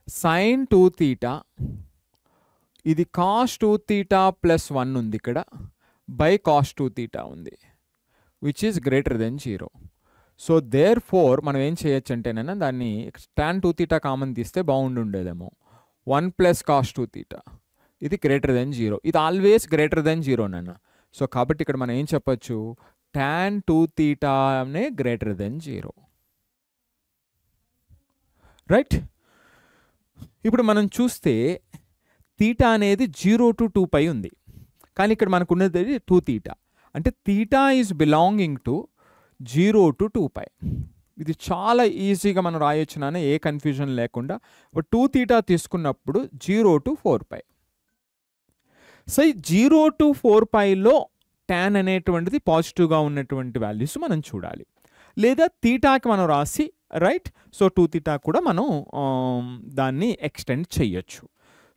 సైన్ టూ తీటా ఇది cos two theta plus one ఉంది ఇక్కడ బై కాస్ టూ తీటా ఉంది. Which is greater than zero so therefore మనం ఏం చేయొచ్చు అంటేనైనా దాన్ని టాన్ టూ తీటా కామన్ తీస్తే బాగుండుండేదేమో one plus cos two theta. ఇది గ్రేటర్ దెన్ జీరో ఇది always greater than zero so కాబట్టి ఇక్కడ మనం ఏం చెప్పచ్చు? ట్యాన్ టూ తీటానే గ్రేటర్ దెన్ జీరో రైట్ ఇప్పుడు మనం చూస్తే తీటా అనేది జీరో టు టూ పై ఉంది. కానీ ఇక్కడ మనకు ఉన్నది టూ తీటా అంటే theta is belonging to zero to two pi ఇది చాలా ఈజీగా మనం రాయొచ్చు ఏ కన్ఫ్యూజన్ లేకుండా. టూ తీటా తీసుకున్నప్పుడు zero to four pi so ఈ జీరో టు ఫోర్ పైలో ట్యాన్ అనేటువంటిది పాజిటివ్గా ఉన్నటువంటి వాల్యూస్ మనం చూడాలి. లేదా తీటాకి మనం రాసి రైట్ సో టూ తీటా కూడా మనం um, దాన్ని ఎక్స్టెండ్ చేయొచ్చు.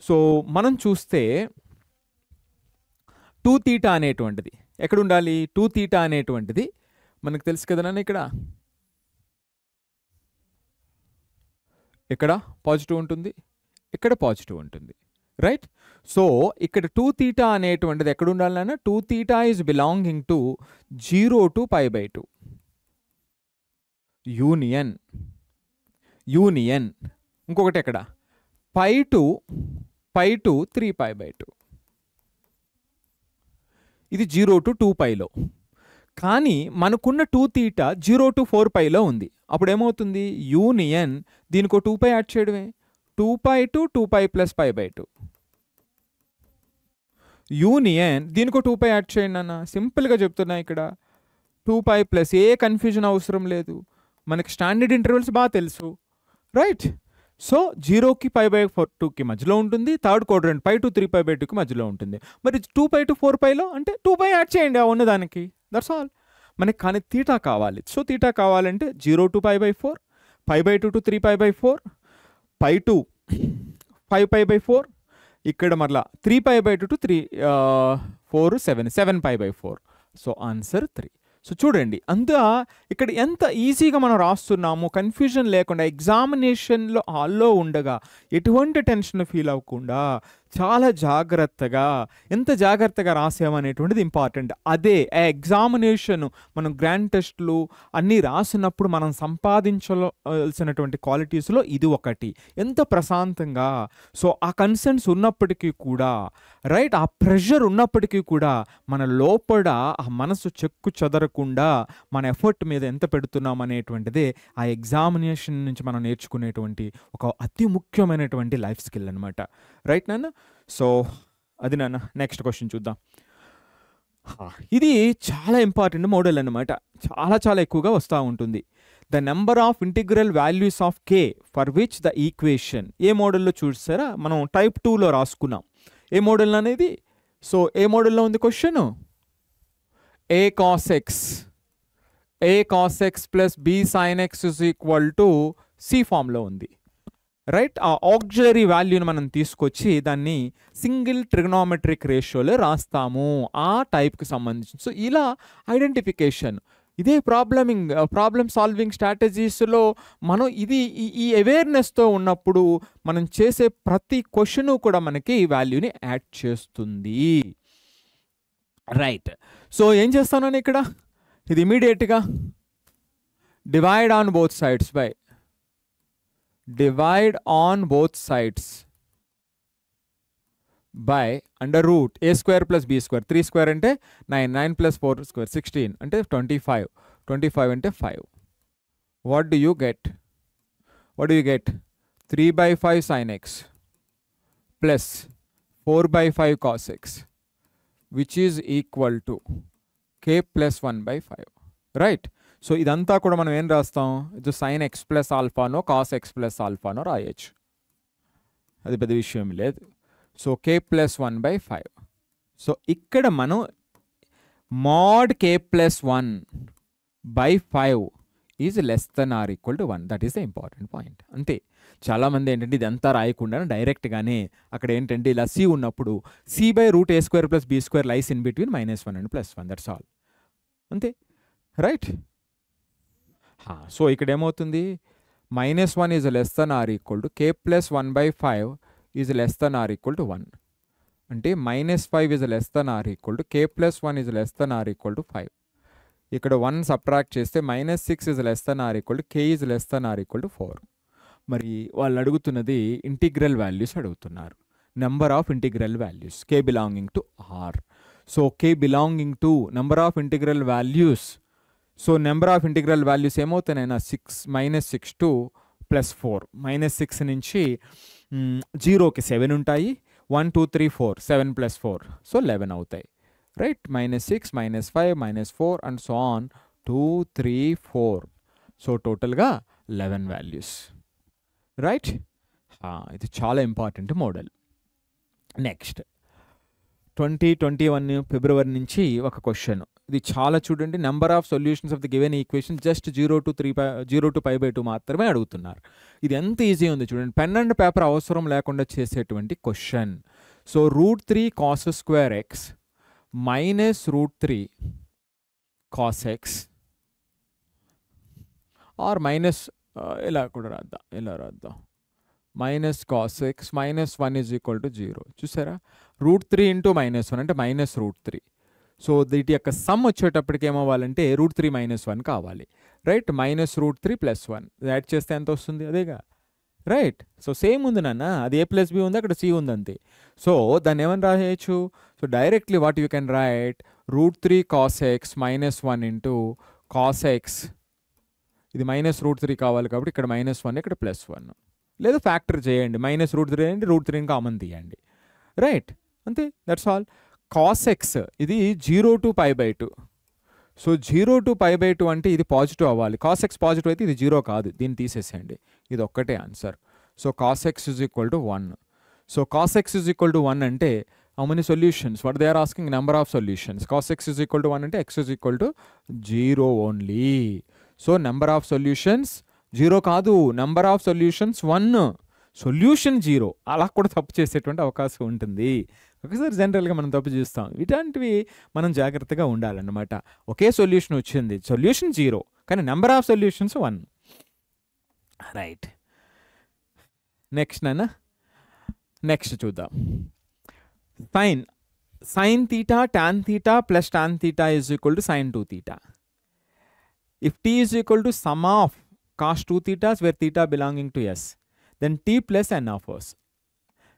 సో మనం చూస్తే టూ తీటా అనేటువంటిది ఎక్కడ ఉండాలి? టూ తీటా అనేటువంటిది మనకు తెలుసు కదా నాన్న ఇక్కడ? ఇక్కడ పాజిటివ్ ఉంటుంది. ఇక్కడ పాజిటివ్ ఉంటుంది? రైట్ సో ఇక్కడ టూ తీటా అనేటువంటిది ఎక్కడ ఉండాలన్నా two theta is belonging to zero to pi by two union union ఇంకొకటి ఎక్కడ? Pi to pi to three pi by two ఇది జీరో టు టూ పైలో కానీ మనకున్న two theta zero to four పైలో ఉంది. అప్పుడు ఏమవుతుంది? యూనియన్ దీనికి టూ పై యాడ్ చేయడమే. Two pi to two pi plus pi by two union దీనికి టూ పై యాడ్ చేయండి అన్న సింపుల్గా చెప్తున్నా ఇక్కడ. టూ పై ప్లస్ ఏ కన్ఫ్యూజన్ అవసరం లేదు. మనకి స్టాండర్డ్ ఇంటర్వెల్స్ బాగా తెలుసు. రైట్? సో జీరోకి పై బై ఫోర్ టూకి మధ్యలో ఉంటుంది. Third quadrant pi to three pi by టూకి మధ్యలో ఉంటుంది. మరి టూ పై టు ఫోర్ పైలో అంటే టూ పై యాడ్ చేయండి ఆ ఉన్నదానికి దట్స్ ఆల్ మనకి కానీ తీటా కావాలి. సో తీటా కావాలంటే zero to pi by four pi by two to three pi by four pi to five pi by four ఇక్కడ మరలా three pi by two to three four seven seven pi by four so answer three so చూడండి అంతా ఇక్కడ ఎంత ఈజీగా మనం రాస్తున్నాము confusion లేకుండా ఎగ్జామినేషన్లో హాల్లో ఉండగా ఎటువంటి టెన్షన్ ఫీల్ అవ్వకుండా చాలా జాగ్రత్తగా ఎంత జాగ్రత్తగా రాసామనేటువంటిది ఇంపార్టెంట్ అదే ఆ ఎగ్జామినేషన్ మనం గ్రాండ్ టెస్ట్లు అన్నీ రాసినప్పుడు మనం సంపాదించవలసినటువంటి క్వాలిటీస్లో ఇది ఒకటి. ఎంత ప్రశాంతంగా సో ఆ కన్సర్న్స్ ఉన్నప్పటికీ కూడా రైట్ ఆ ప్రెషర్ ఉన్నప్పటికీ కూడా మన లోపల ఆ మనసు చెక్కు చెదరకుండా మన ఎఫర్ట్ మీద ఎంత పెడుతున్నాం అనేటువంటిదే ఆ ఎగ్జామినేషన్ నుంచి మనం నేర్చుకునేటువంటి ఒక అతి ముఖ్యమైనటువంటి లైఫ్ స్కిల్ అనమాట రైట్ నాన్న? సో అది నాన్న నెక్స్ట్ క్వశ్చన్ చూద్దాం. ఇది చాలా ఇంపార్టెంట్ మోడల్ అనమాట చాలా చాలా ఎక్కువగా వస్తూ ఉంటుంది. The number of integral values of k for which the equation ఏ మోడల్లో చూసారా? మనం టైప్ టూలో రాసుకున్నాం. ఏ మోడల్ అనేది? సో ఏ మోడల్లో ఉంది question a cos x a cos x plus b sine x equal to c ఫామ్లో ఉంది. రైట్? ఆ ఆక్సిలరీ వాల్యూని మనం తీసుకొచ్చి దాన్ని సింగిల్ ట్రిగ్నామెట్రిక్ రేషియోలో రాస్తాము. ఆ టైప్కి సంబంధించి. సో ఇలా ఐడెంటిఫికేషన్ ఇదే ప్రాబ్లమింగ్ ప్రాబ్లమ్ సాల్వింగ్ స్ట్రాటజీస్లో మనం ఇది ఈ- ఈ అవేర్నెస్తో ఉన్నప్పుడు మనం చేసే ప్రతి క్వశ్చన్ కూడా మనకి వాల్యూని యాడ్ చేస్తుంది. రైట్. సో ఏం చేస్తాను ఇక్కడ? ఇది ఇమీడియట్గా divide on both sides by divide on both sides by under root a square plus b square 3 square అంటే 9 9 plus 4 square 16 అంటే 25 25 అంటే 5 what do you get what do you get 3 by 5 sin x plus 4 by 5 cos x which is equal to k plus 1 by 5 right So ఇదంతా కూడా మనం ఏం రాస్తాం? ఇది sine X plus ఆల్ఫానో కాస్ ఎక్స్ ప్లస్ ఆల్ఫానో రాయొచ్చు. అది పెద్ద విషయం లేదు. So k plus one by five so ఇక్కడ మనం mod k plus one by five is less than or equal to one that is the important point అంతే. చాలామంది ఏంటంటే ఇదంతా రాయకుండా డైరెక్ట్గానే అక్కడ ఏంటంటే ఇలా సి ఉన్నప్పుడు c by root a square plus b square lies in between minus one and plus one that's all అంతే. రైట్ సో ఇక్కడ ఏమవుతుంది minus one is less than or equal to k plus one by five is less than or equal to one. అంటే minus five is less than or equal to k plus one is less than or equal to five. ఇక్కడ one subtract చేస్తే minus six is less than or equal to k is less than or equal to four. మరి వాళ్ళు అడుగుతున్నది integral values అడుగుతున్నారు. Number of integral values k belonging to r. So k belonging to number of integral values so number of integral values ఏమవుతానైనా six minus six to plus four. Minus six నుంచి జీరోకి seven ఉంటాయి. One two three four seven plus four. So eleven అవుతాయి. Right? Minus six minus five minus four and so on two three four. So టోటల్గా eleven values. Right? ఇది చాలా important model. Next. Twenty twenty one ఫిబ్రవరి నుంచి ఒక question. ఇది చాలా చూడండి number of solutions of the given equation just zero to three pi zero to five by two మాత్రమే అడుగుతున్నారు. ఇది ఎంత ఈజీ ఉంది చూడండి పెన్ అండ్ పేపర్ అవసరం లేకుండా చేసేటువంటి question so root three cos square x minus root three cos x or minus ఇలా కూడా రాద్దాం ఇలా రాద్దాం. Minus cos x minus one is equal to zero చూసారా? Root three into minus one అంటే మైనస్ రూట్ త్రీ సో వీటి యొక్క sum వచ్చేటప్పటికి ఏమవ్వాలంటే రూట్ త్రీ మైనస్ వన్ కావాలి right minus root three plus one add చేస్తే ఎంత వస్తుంది? అదేగా. రైట్ సో సేమ్ ఉంది నాన్న. అది ఏ ప్లస్ బి ఉంది అక్కడ సి ఉంది అంతే. సో దాన్ని ఏమని రాయొచ్చు so directly what you can write root three cos x minus one into cos x ఇది మైనస్ రూట్ త్రీ కావాలి కాబట్టి ఇక్కడ మైనస్ వన్ ఇక్కడ ప్లస్ వన్ లేదా ఫ్యాక్టర్ చేయండి. మైనస్ రూట్ త్రీ అంటే రూట్ త్రీని కామన్ తీయండి. రైట్ అంతే. దట్స్ ఆల్ కాస్ ఎక్స్ ఇది zero to pi by two. So zero to pi by two అంటే ఇది పాజిటివ్ అవ్వాలి. కాస్ ఎక్స్ పాజిటివ్ అయితే ఇది జీరో కాదు. దీన్ని తీసేసేయండి. ఇది ఒక్కటే answer. So cos x is equal to one so cos x is equal to one అంటే how many solutions what they are asking number of solutions cos x is equal to one అంటే x is equal to zero only so number of solutions zero కాదు. Number of solutions one solution zero. అలా కూడా తప్పు చేసేటువంటి అవకాశం ఉంటుంది. ఒకసారి జనరల్గా మనం తప్పు చూస్తాం. ఇలాంటివి మనం జాగ్రత్తగా ఉండాలన్నమాట. ఒకే సొల్యూషన్ వచ్చింది. Solution zero. కానీ number of solutions one. Right. Next నాన్న. నెక్స్ట్ చూద్దాం. Sine. Sine theta tan theta plus tan theta is equal to sine two theta. If T is equal to sum of cos two thetas where theta belonging to S. Then T plus N of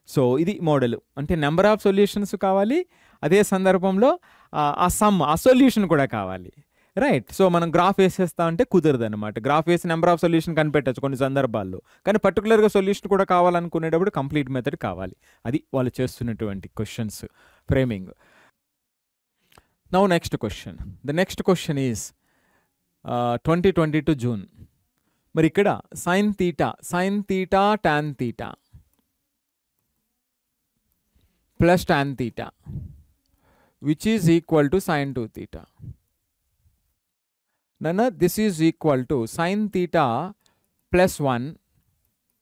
S so model. అంటే number of solutions కావాలి అదే సందర్భంలో ఆ sum ఆ solution కూడా కావాలి. Right. So మనం graph వేసేస్తా అంటే కుదరదు అనమాట గ్రాఫ్ వేసి నెంబర్ ఆఫ్ సొల్యూషన్ కనిపెట్టచ్చు కొన్ని సందర్భాల్లో. కానీ పర్టికులర్గా సొల్యూషన్ కూడా కావాలనుకునేటప్పుడు కంప్లీట్ మెథడ్ కావాలి. అది వాళ్ళు చేస్తున్నటువంటి questions. Framing. Now next question. The next question is twenty twenty two June. మరి ఇక్కడ sine theta sine theta tan theta. Plus tan theta which is equal to sine two theta నన్న this is equal to sine theta plus one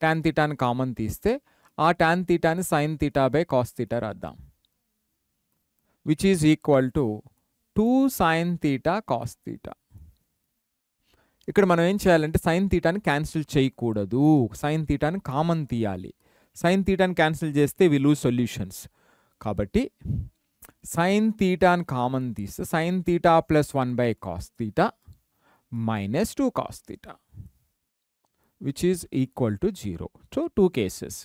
tan తీటాని common తీస్తే ఆ tan థీటాని sine theta by cos theta రాద్దాం. Which is equal to two sine theta cos theta ఇక్కడ మనం ఏం చేయాలంటే sign థీటాని cancel చేయకూడదు. సైన్ థీటాని కామన్ తీయాలి. సైన్ థీటాని క్యాన్సిల్ చేస్తే వి లూజ్ సొల్యూషన్స్ కాబట్టి సైన్ తీటాని కామన్ తీస్తే sine theta plus one by cos theta minus two cos theta which is equal to zero so two cases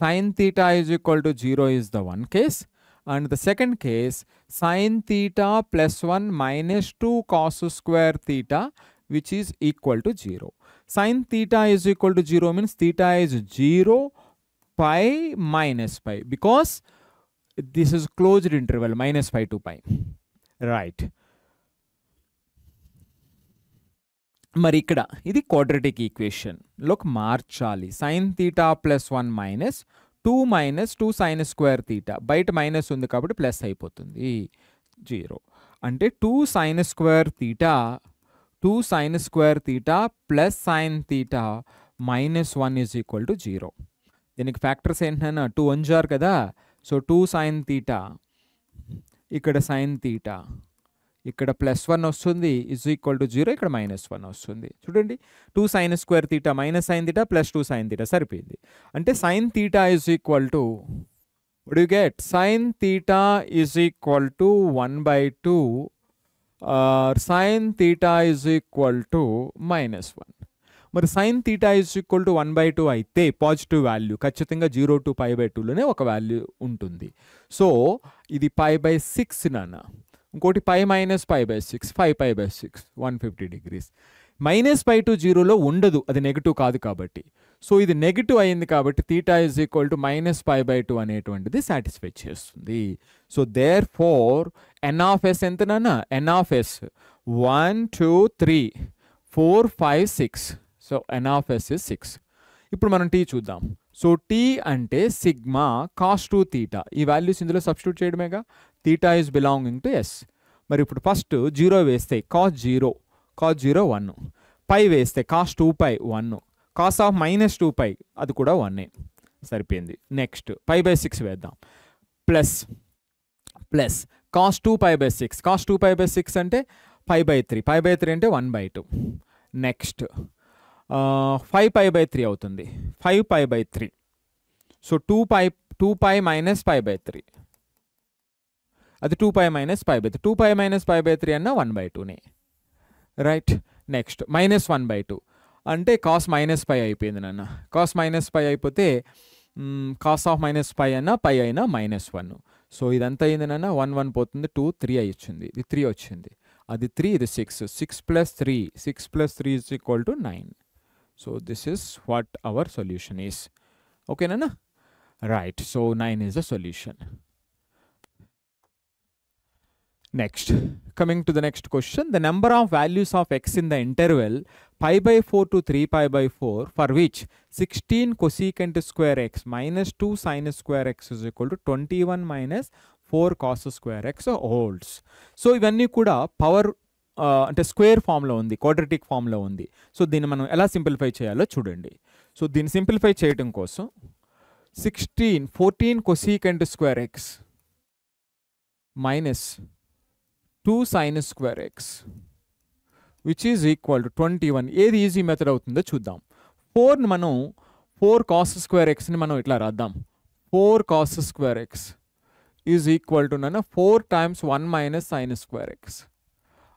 sine theta is equal to zero is the one case and the second case sine theta plus one minus two cos square theta which is equal to 0. Sin theta is equal to 0 means theta is 0 pi minus pi because this is closed interval minus pi to pi. Right. మరి ఇక్కడ ఇది quadratic ఈక్వేషన్లోకి మార్చాలి. Sine theta plus one minus two minus two sine square theta బయట minus ఉంది కాబట్టి plus అయిపోతుంది. Zero అంటే two sine square theta two sine square theta plus sine theta minus one is equal to zero దీనికి factors ఏంటన్నా? Two one జార్ కదా. So two sine theta ఇక్కడ సైన్ తీటా ఇక్కడ ప్లస్ వన్ వస్తుంది ఇజ్ ఈక్వల్ టు జీరో ఇక్కడ minus one వస్తుంది. చూడండి two sine square theta minus sine theta plus two sine theta సరిపోయింది. అంటే sine theta is equal to would you get sine theta is equal to one by two sine theta is equal to minus one. మరి sine theta is equal to one by two అయితే positive value ఖచ్చితంగా zero to pi by టూలోనే ఒక value ఉంటుంది. So ఇది pi by six నాన్న. ఇంకోటి pi minus pi by six five pi by six one fifty degrees minus pi to జీరోలో ఉండదు అది నెగిటివ్ కాదు కాబట్టి. సో ఇది నెగిటివ్ అయింది కాబట్టి theta is equal to minus pi by two అనేటువంటిది సాటిస్ఫై చేస్తుంది. So therefore N of S ఎంతనన్నా N of S one two three four five six so N of S is six ఇప్పుడు మనం tea చూద్దాం. So tea అంటే sigma cos two theta ఈ values ఇందులో substitute చేయడమేగా? Theta is belonging to S మరి ఇప్పుడు first zero వేస్తే cos zero cos zero one pi వేస్తే cos two pi one cos of minus two pi అది కూడా వన్నే సరిపోయింది. నెక్స్ట్ పై బై సిక్స్ వేద్దాం. Plus plus cos two pi by six cos two pi by six అంటే five by three five by three అంటే one by two next five pi by three అవుతుంది. Five pi by three so two pi two pi minus five by three అది two pi minus five by three two pi minus pi by three అన్న one by టూనే right next minus one by two అంటే cos minus pi అయిపోయింది నాన్న. Cos minus pi అయిపోతే cos of minus పై అయినా పై అయినా minus one so ఇదంతా అయింది నాన్న. వన్ వన్ పోతుంది. టూ త్రీ అయి వచ్చింది. ఇది త్రీ వచ్చింది. అది త్రీ ఇది six six plus three six plus three is equal to nine So this is what our solution is. Okay, Nana? Right, so 9 is the solution. Next, coming to the next question, the number of values of x in the interval pi by 4 to 3 pi by 4 for which 16 cosecant square x minus 2 sine square x is equal to 21 minus 4 cos square x holds. So, when you could have power అంటే square ఫామ్లో ఉంది quadratic ఫామ్లో ఉంది. So దీన్ని మనం ఎలా simplify చేయాలో చూడండి. సో దీన్ని సింప్లిఫై చేయడం కోసం sixteen fourteen cosecant square x minus two sine square x which is equal to twenty one ఏది ఈజీ మెథడ్ అవుతుందో చూద్దాం. ఫోర్ని మనం ఫోర్ కాస్ స్క్వేర్ ఎక్స్ని మనం ఇట్లా రాద్దాం. Four cos square x is equal to నన్న four times one minus sine square x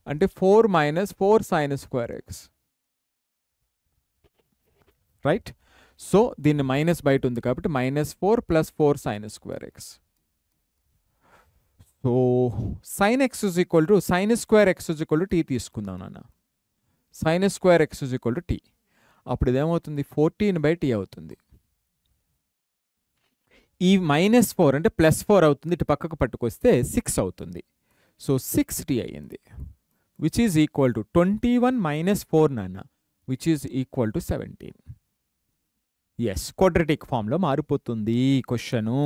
అంటే four minus four sine square x. Right? So దీన్ని మైనస్ బయట ఉంది కాబట్టి minus four plus four sine square x. So sine x is equal to sine square x is equal to T తీసుకుందాం నాన్న. Sine square x is equal to T. అప్పుడు ఇదేమవుతుంది? Fourteen by tea అవుతుంది. ఈ minus four అంటే plus four అవుతుంది. ఇటు పక్కకు పట్టుకొస్తే సిక్స్ అవుతుంది. సో సిక్స్ టీ అయ్యింది. Which is equal to twenty one minus four నాన్న which is equal to seventeen is quadratic ఫామ్లో మారిపోతుంది question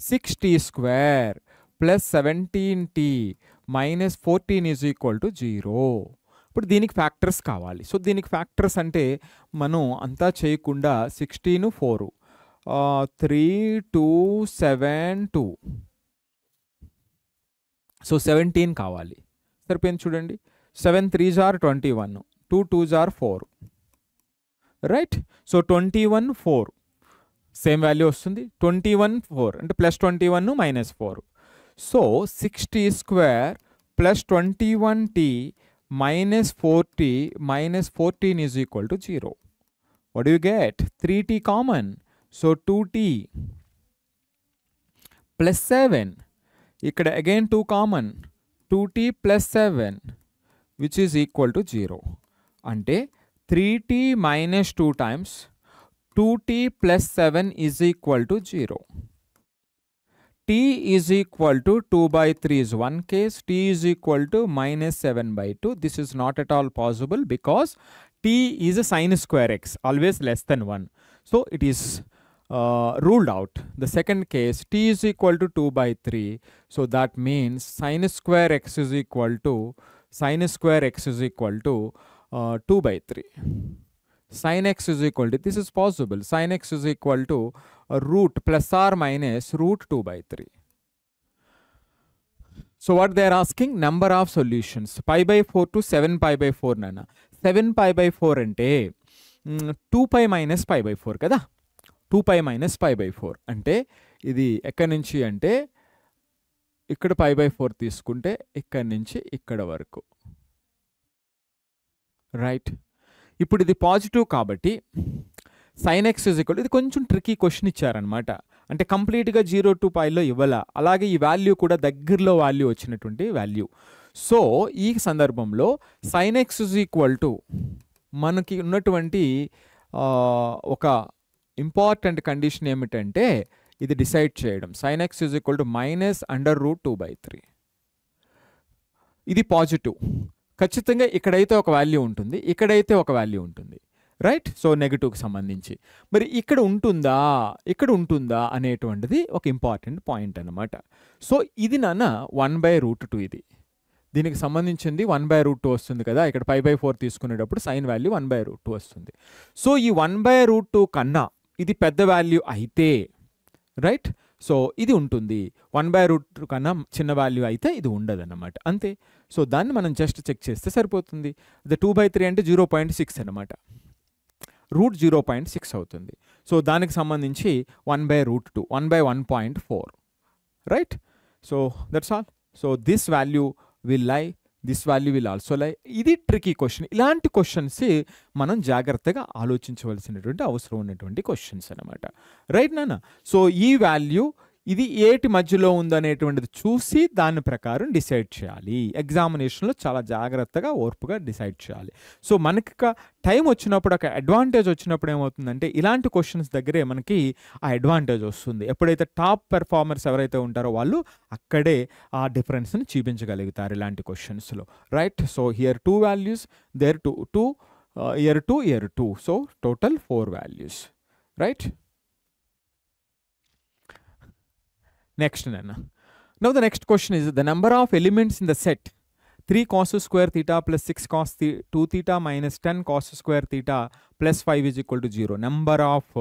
six T square plus seventeen T minus fourteen is equal to zero ఇప్పుడు దీనికి factors కావాలి. So దీనికి factors అంటే మనం అంతా చేయకుండా sixteen four three two seven two so seventeen కావాలి. సరిపోయింది చూడండి. సెవెన్ త్రీ జార్ twenty one two two jar four. Right? So twenty one four. Same value వస్తుంది. ట్వంటీ వన్ ఫోర్ అంటే plus twenty one minus four. So sixty square plus twenty one T minus forty minus fourteen is equal to zero. Would you get three T common. So two T plus seven. ఇక్కడ again two common. Two T plus seven which is equal to zero అంటే three T minus two times two T plus seven is equal to zero T is equal to two by three is one case T is equal to minus seven by two this is not at all possible because T is a sine square x always less than one so it is uh, ruled out. The second case, t is equal to 2 by 3. So that means sin square x is equal to sin square x is equal to uh, 2 by 3. Sin x is equal to, this is possible, sin x is equal to uh, root plus or minus root 2 by 3. So what they are asking, number of solutions, pi by 4 to 7 pi by 4 nana. 7 pi by 4 అంటే 2 pi minus pi by 4 కదా Two pi minus pi by four. అంటే ఇది ఎక్కడి నుంచి అంటే ఇక్కడ pi by four తీసుకుంటే ఇక్కడి నుంచి ఇక్కడ వరకు. రైట్ ఇప్పుడు ఇది పాజిటివ్ కాబట్టి సైన్ ఎక్స్ ఇజ్ ఈక్వల్ ఇది కొంచెం ట్రికీ క్వశ్చన్ ఇచ్చారనమాట అంటే కంప్లీట్గా జీరో టు పైలో ఇవ్వాల? అలాగే ఈ వాల్యూ కూడా దగ్గరలో వాల్యూ వచ్చినటువంటి వాల్యూ సో ఈ సందర్భంలో సైన్ ఎక్స్ ఈక్వల్ టు మనకి ఉన్నటువంటి ఒక ఇంపార్టెంట్ కండిషన్ ఏమిటంటే ఇది డిసైడ్ చేయడం. Sine x is equal to minus under root two by three ఇది పాజిటివ్. ఖచ్చితంగా ఇక్కడైతే ఒక వాల్యూ ఉంటుంది. ఇక్కడైతే ఒక వాల్యూ ఉంటుంది. రైట్? సో నెగిటివ్కి సంబంధించి. మరి ఇక్కడ ఉంటుందా? ఇక్కడ ఉంటుందా అనేటువంటిది ఒక ఇంపార్టెంట్ పాయింట్ అనమాట సో ఇది నాన్న వన్ బై రూట్ టూ ఇది. దీనికి సంబంధించింది వన్ బై రూట్ టూ వస్తుంది కదా? ఇక్కడ ఫైవ్ బై ఫోర్ తీసుకునేటప్పుడు sine value one by root two వస్తుంది. సో ఈ వన్ బై రూట్ టూ కన్నా ఇది పెద్ద వాల్యూ అయితే రైట్? సో ఇది ఉంటుంది. వన్ బై రూట్ కన్నా చిన్న వాల్యూ అయితే ఇది ఉండదన్నమాట. అంతే. సో దాన్ని మనం జస్ట్ చెక్ చేస్తే సరిపోతుంది. ద టూ బై త్రీ అంటే జీరో పాయింట్ సిక్స్ అనమాట రూట్ జీరో పాయింట్ సిక్స్ అవుతుంది. సో దానికి సంబంధించి one by root two one by one point four right? So that's all. So this value will lie this value will also lie. ఇది tricky question. ఇలాంటి questions మనం జాగ్రత్తగా ఆలోచించవలసినటువంటి అవసరం ఉన్నటువంటి questions అనమాట రైట్ నాన్న? సో ఈ వాల్యూ ఇది ఏటి మధ్యలో ఉందనేటువంటిది చూసి దాని ప్రకారం డిసైడ్ చేయాలి. ఎగ్జామినేషన్లో చాలా జాగ్రత్తగా ఓర్పుగా డిసైడ్ చేయాలి. సో మనకి టైం వచ్చినప్పుడు ఒక అడ్వాంటేజ్ వచ్చినప్పుడు ఏమవుతుందంటే ఇలాంటి క్వశ్చన్స్ దగ్గరే మనకి ఆ అడ్వాంటేజ్ వస్తుంది. ఎప్పుడైతే టాప్ పెర్ఫార్మర్స్ ఎవరైతే ఉంటారో వాళ్ళు అక్కడే ఆ డిఫరెన్స్ని చూపించగలుగుతారు ఇలాంటి క్వశ్చన్స్లో. Right? So here two values there two two here two here two. So total four values. Right? Next నేను now the next question is the number of elements in the set three cos square theta plus six cos థీ two theta minus ten cos square theta plus five is equal to zero number of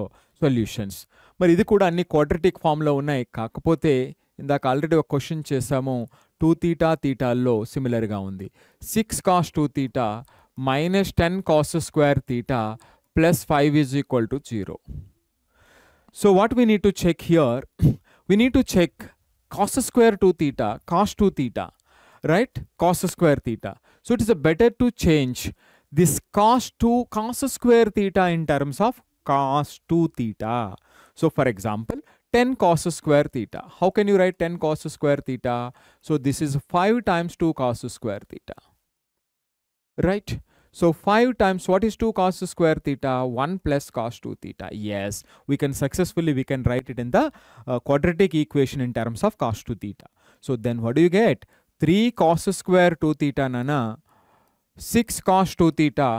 solutions మరి ఇది కూడా అన్ని quadratic ఫామ్లో ఉన్నాయి. కాకపోతే ఇందాక already ఒక question చేసాము టూ థీటా తీటాల్లో సిమిలర్గా ఉంది. Six cos two theta minus ten cos square theta plus five is equal to zero so what we need to check here we need to check cos square 2 theta, cos 2 theta, right? Cos square theta. So it is better to change this cos 2 cos square theta in terms of cos 2 theta. So for example, 10 cos square theta. How can you write 10 cos square theta? So this is 5 times 2 cos square theta. Right? So 5 times what is 2 cos square theta? 1 plus cos 2 theta. Yes, we can successfully, we can write it in the uh, quadratic equation in terms of cos 2 theta. So then what do you get? 3 cos square 2 theta nana, 6 cos 2 theta.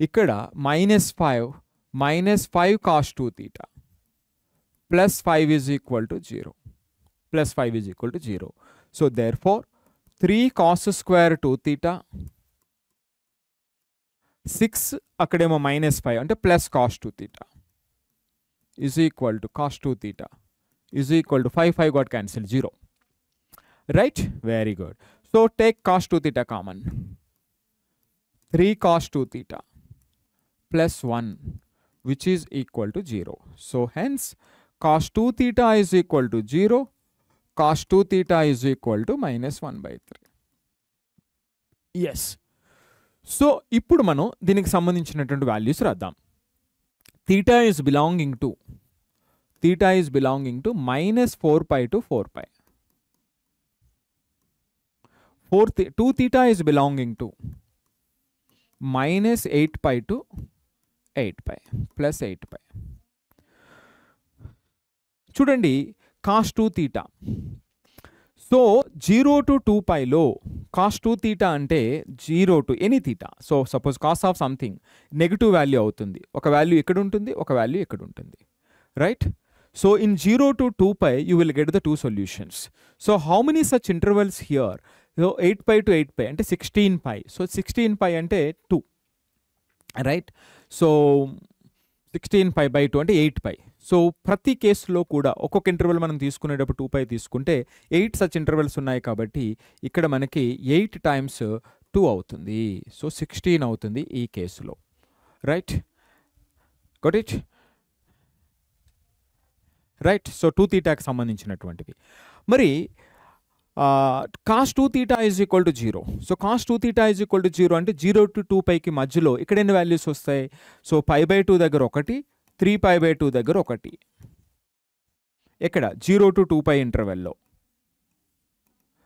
ఇక్కడ minus five minus five cos two theta plus five is equal to zero plus five is equal to zero so therefore Three cos square two theta six అక్కడేమో minus five అంటే plus cos two theta is equal to cos two theta is equal to five five got cancel zero right very good so take cos two theta common three cos two theta plus one which is equal to zero so hence cos two theta is equal to zero cos two theta is equal to minus one by three yes so ఇప్పుడు మనం దీనికి సంబంధించినటువంటి values రాద్దాం. Theta is belonging to theta is belonging to minus four pi to four pi four two theta is belonging to minus eight pi to eight pi plus eight pi చూడండి cos two theta so zero to two పైలో cos two theta అంటే zero to any theta so suppose cos of something negative value అవుతుంది. ఒక value ఎక్కడ ఉంటుంది ఒక value ఎక్కడ ఉంటుంది right so in zero to two pi you will get the two solutions so how many such intervals here so eight pi to eight pi అంటే sixteen pi so sixteen pi అంటే two right so sixteen pi by two అంటే eight pi so ప్రతి కేసులో కూడా ఒక్కొక్క interval మనం తీసుకునేటప్పుడు two pi తీసుకుంటే ఎయిట్ సచ్ ఇంటర్వెల్స్ ఉన్నాయి కాబట్టి ఇక్కడ మనకి ఎయిట్ టైమ్స్ టూ అవుతుంది. సో సిక్స్టీన్ అవుతుంది ఈ కేసులో. Right got it right so two తీటాకి సంబంధించినటువంటివి మరి cos two theta is equal to zero so cos two theta is equal to zero అంటే జీరో టు టూ పైకి మధ్యలో ఇక్కడ ఎన్ని వాల్యూస్ వస్తాయి? సో పై బై టూ దగ్గర ఒకటి త్రీ పై బై టూ దగ్గర ఒకటి. ఎక్కడ? జీరో టు టూ పై ఇంటర్వెల్లో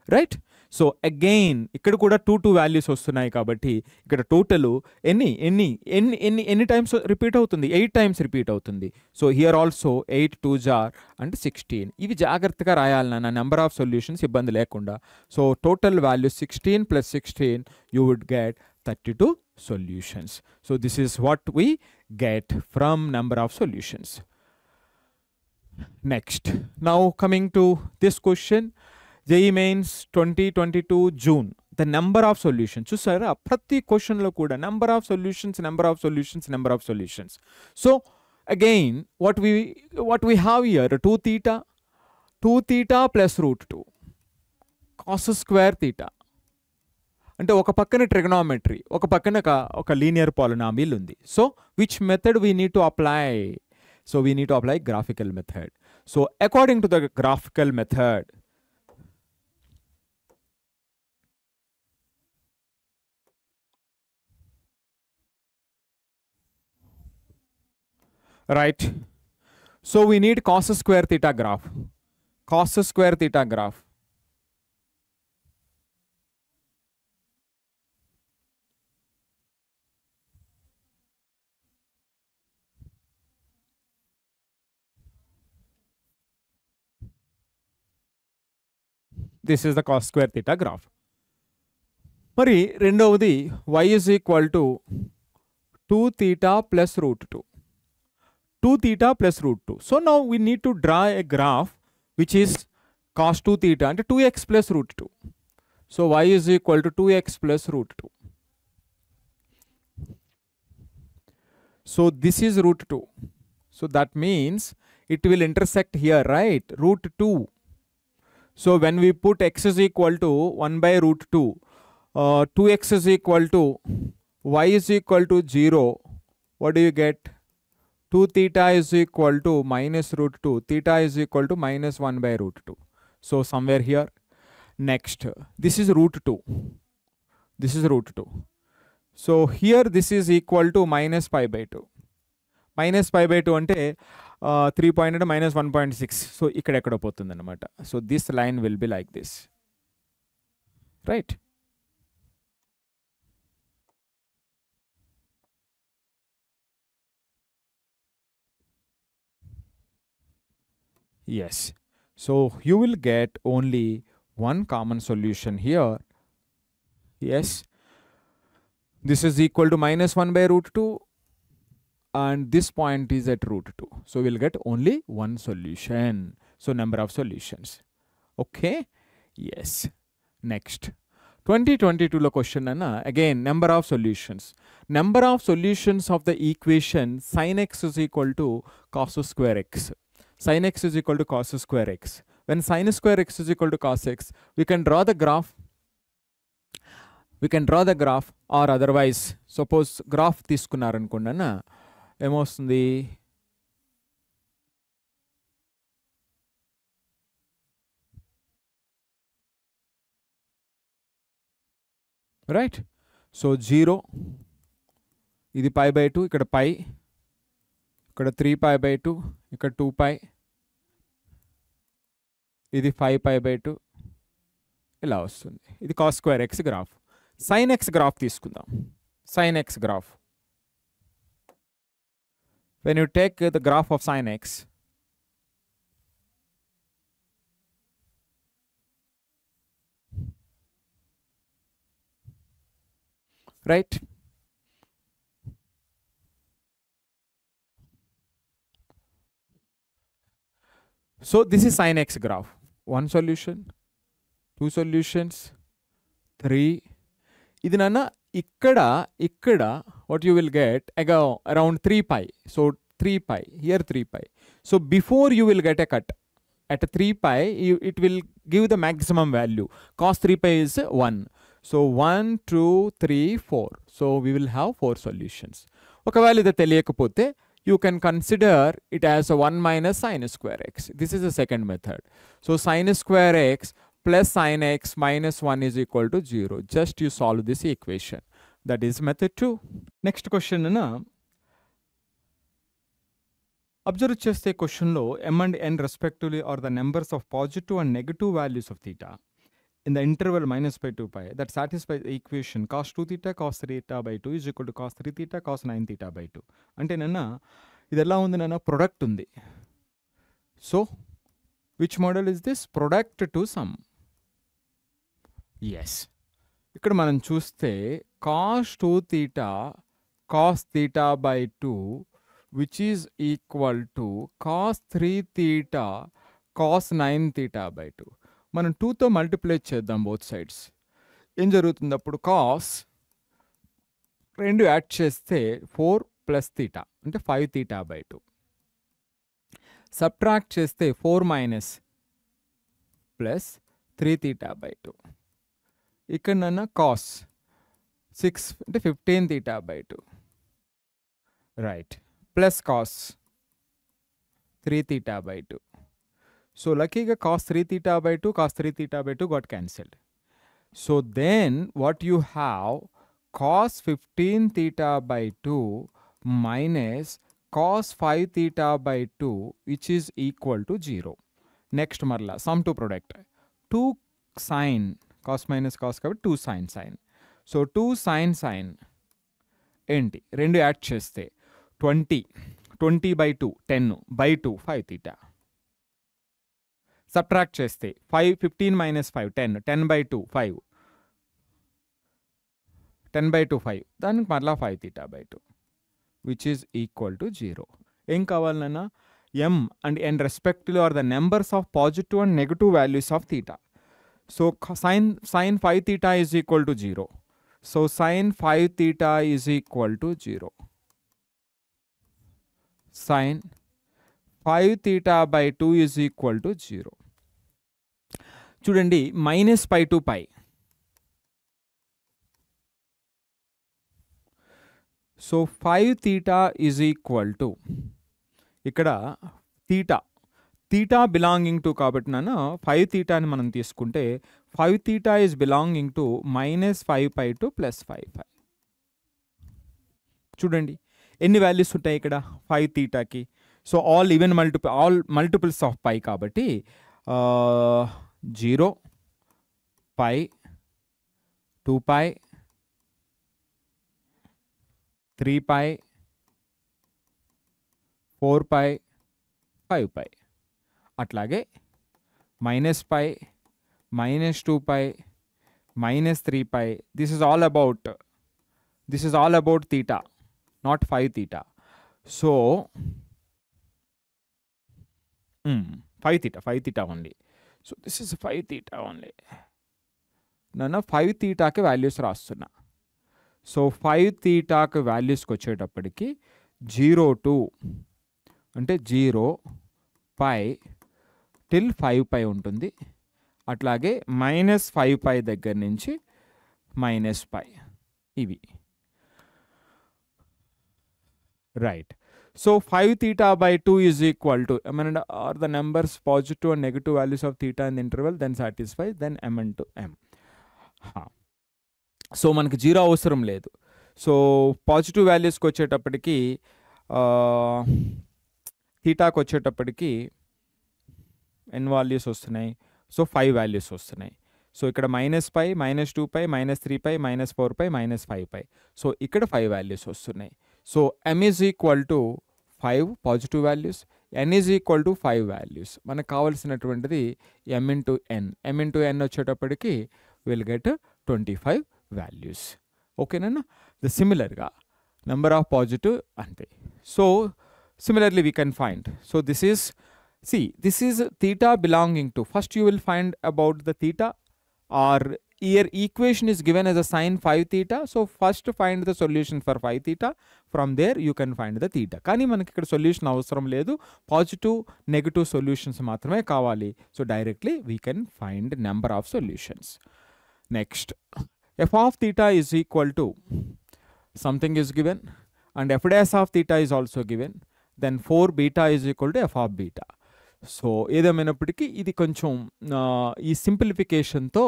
రైట్ సో అగైన్ ఇక్కడ కూడా టూ టూ వాల్యూస్ వస్తున్నాయి కాబట్టి ఇక్కడ టోటల్ ఎన్ని ఎన్ని ఎన్ని ఎన్ని ఎన్ని టైమ్స్ రిపీట్ అవుతుంది? ఎయిట్ టైమ్స్ రిపీట్ అవుతుంది. So here also eight two jar అంటే సిక్స్టీన్ ఇవి జాగ్రత్తగా రాయాలి నా నెంబర్ ఆఫ్ సొల్యూషన్స్ ఇబ్బంది లేకుండా. So total value sixteen plus sixteen you would get thirty two solutions so this is what we get from number of solutions next now coming to this question JEE mains twenty twenty two June the number of solutions చూసారా ప్రతి క్వశ్చన్లో కూడా number of solutions number of solutions number of solutions so again what we what we have here two theta two theta plus root two cos square theta అంటే ఒక పక్కన trigonometry ఒక పక్కన ఒక లీనియర్ పాలినామిల్ ఉంది. So which method we need to apply so we need to apply graphical method so according to the graphical method right? So we need cos square theta graph. Cos square theta graph. This is the cos square theta graph మరి రెండవది y is equal to 2 theta plus root 2 2 theta plus root 2. So now we need to draw a graph which is cos 2 theta and 2x plus root 2. So y is equal to 2x plus root 2. So this is root 2. So that means it will intersect here, right? Root 2. So when we put x is equal to 1 by root 2, uh, 2x is equal to y is equal to 0. What do you get? 2 theta is equal to minus root 2 theta is equal to minus 1 by root 2 so somewhere here. Next this is root 2 this is root 2 so here this is equal to minus pi by 2 minus pi by 2 అంటే three point అంటే minus one point six so ఇక్కడ ఎక్కడ పోతుంది అనమాట so this line will be like this right Yes. So you will get only one common solution here. Yes. This is equal to minus 1 by root 2 and this point is at root 2. So we'll get only one solution. So number of solutions. Okay. Yes. Next. Twenty twenty టూలో question అన్న again number of solutions number of solutions of the equation sine x is equal to cos square x sine x is equal to cos square x when sine square x is equal to cos x we can draw the graph we can draw the graph or otherwise suppose graph తీసుకున్నారనుకోండి అన్న ఏమొస్తుంది? Right. So zero ఇది pi by two ఇక్కడ pi ఇక్కడ three pi by two ఇక్కడ two pi ఇది five pi by two ఇలా వస్తుంది. ఇది cos square x graph. Sine x graph తీసుకుందాం. Sine x graph. when you take uh, the graph of sine x, right? So this is sine x graph. One solution, two solutions, three. ಇದು ನನ್ನ ఇక్కడ ఇక్కడ what you will get again around three pi so three pi here three pi so before you will get a cut at 3 pi you, it will give the maximum value cos 3 pi is 1 so 1 2 3 4 so we will have four solutions ఒకవేళ ఇది తెలియకపోతే you can consider it as a 1 minus sin square x this is the second method so sin square x plus sin x minus 1 is equal to 0 just you solve this equation that is method 2 next question na observe చేస్తే క్వశ్చన్లో m and n respectively are the numbers of positive and negative values of theta in the interval minus by two pi that satisfy equation cos two theta cos three theta by two is equal to cos three theta cos nine theta by two అంటే నన్న ఇది ఎలా ఉంది నన్న product ఉంది so which model is this product to sum Yes ఇక్కడ మనం చూస్తే cos two theta cos theta by two which is equal to cos three theta cos nine theta by two మనం టూతో మల్టిప్లై చేద్దాం బోత్ సైడ్స్ ఏం జరుగుతుంది అప్పుడు cos రెండు యాడ్ చేస్తే ఫోర్ ప్లస్ తీటా అంటే five theta by two subtract చేస్తే four minus plus three theta by two ఇక్కడ నన్న కాస్ సిక్స్ అంటే fifteen theta by two right plus cos 3 theta by 2. So luckyga cos 3 theta by 2, cos 3 theta by 2 got cancelled. So then what you have cos 15 theta by 2 minus cos 5 theta by 2 which is equal to 0. Next marla sum to product 2 sine cos minus cos కాబట్టి two sine sine so two sine sine ఏంటి? రెండు add చేస్తే twenty twenty by two ten by two five theta subtract చేస్తే five fifteen minus five ten ten by two five ten by two five దానికి మరలా five theta by two which is equal to zero ఏం కావాలన్నా m and n respective are the numbers of positive and negative values of theta so sine sine five theta is equal to zero so sine five theta is equal to zero sin 5 theta by 2 is equal to 0. చూడండి minus pi to pi so five theta is equal to ఇక్కడ theta theta belonging to కాబట్టి నాన్న five తీటాని మనం తీసుకుంటే five theta is belonging to minus five pi to plus five five చూడండి ఎన్ని values ఉంటాయి ఇక్కడ? Five తీటాకి so all even multiple all multiples of pi కాబట్టి zero pi two pi three pi four pi five pi అట్లాగే minus pi minus two pi minus three pi this is all about this is all about theta not five theta so five theta five theta only so this is five theta only నన్ను five తీటాకి values రాస్తున్నా. So five తీటాకి వాల్యూస్కి వచ్చేటప్పటికి zero two అంటే zero pi till five pi ఉంటుంది. అట్లాగే minus five pi దగ్గర నుంచి మైనస్ పై ఇవి. Right. So five theta by two is equal to m and are the numbers positive and negative values of theta in interval then satisfy then m and to m so మనకి zero అవసరం లేదు. So positive వాల్యూస్కి వచ్చేటప్పటికి థీటాకి వచ్చేటప్పటికి n values వస్తున్నాయి. So five values వస్తున్నాయి. So ఇక్కడ minus pi minus two pi minus three pi minus four pi minus five pi so ఇక్కడ ఫైవ్ వాల్యూస్ వస్తున్నాయి. So m is equal to five positive values n is equal to five values మనకు కావాల్సినటువంటిది m into n m into n వచ్చేటప్పటికి will get twenty five values ఓకేనా the సిమిలర్గా number of positive అంతే. So similarly we can find so this is see this is theta belonging to first you will find about the theta or here equation is given as a sine 5 theta so first find the solution for 5 theta from there you can find the theta కానీ మనకి ఇక్కడ solution అవసరం లేదు positive negative solutions మాత్రమే కావాలి so directly we can find number of solutions next f of theta is equal to something is given and f dash of theta is also given then 4 beta is equal to f of beta So ఏదేమైనప్పటికీ ఇది కొంచెం ఈ సింప్లిఫికేషన్తో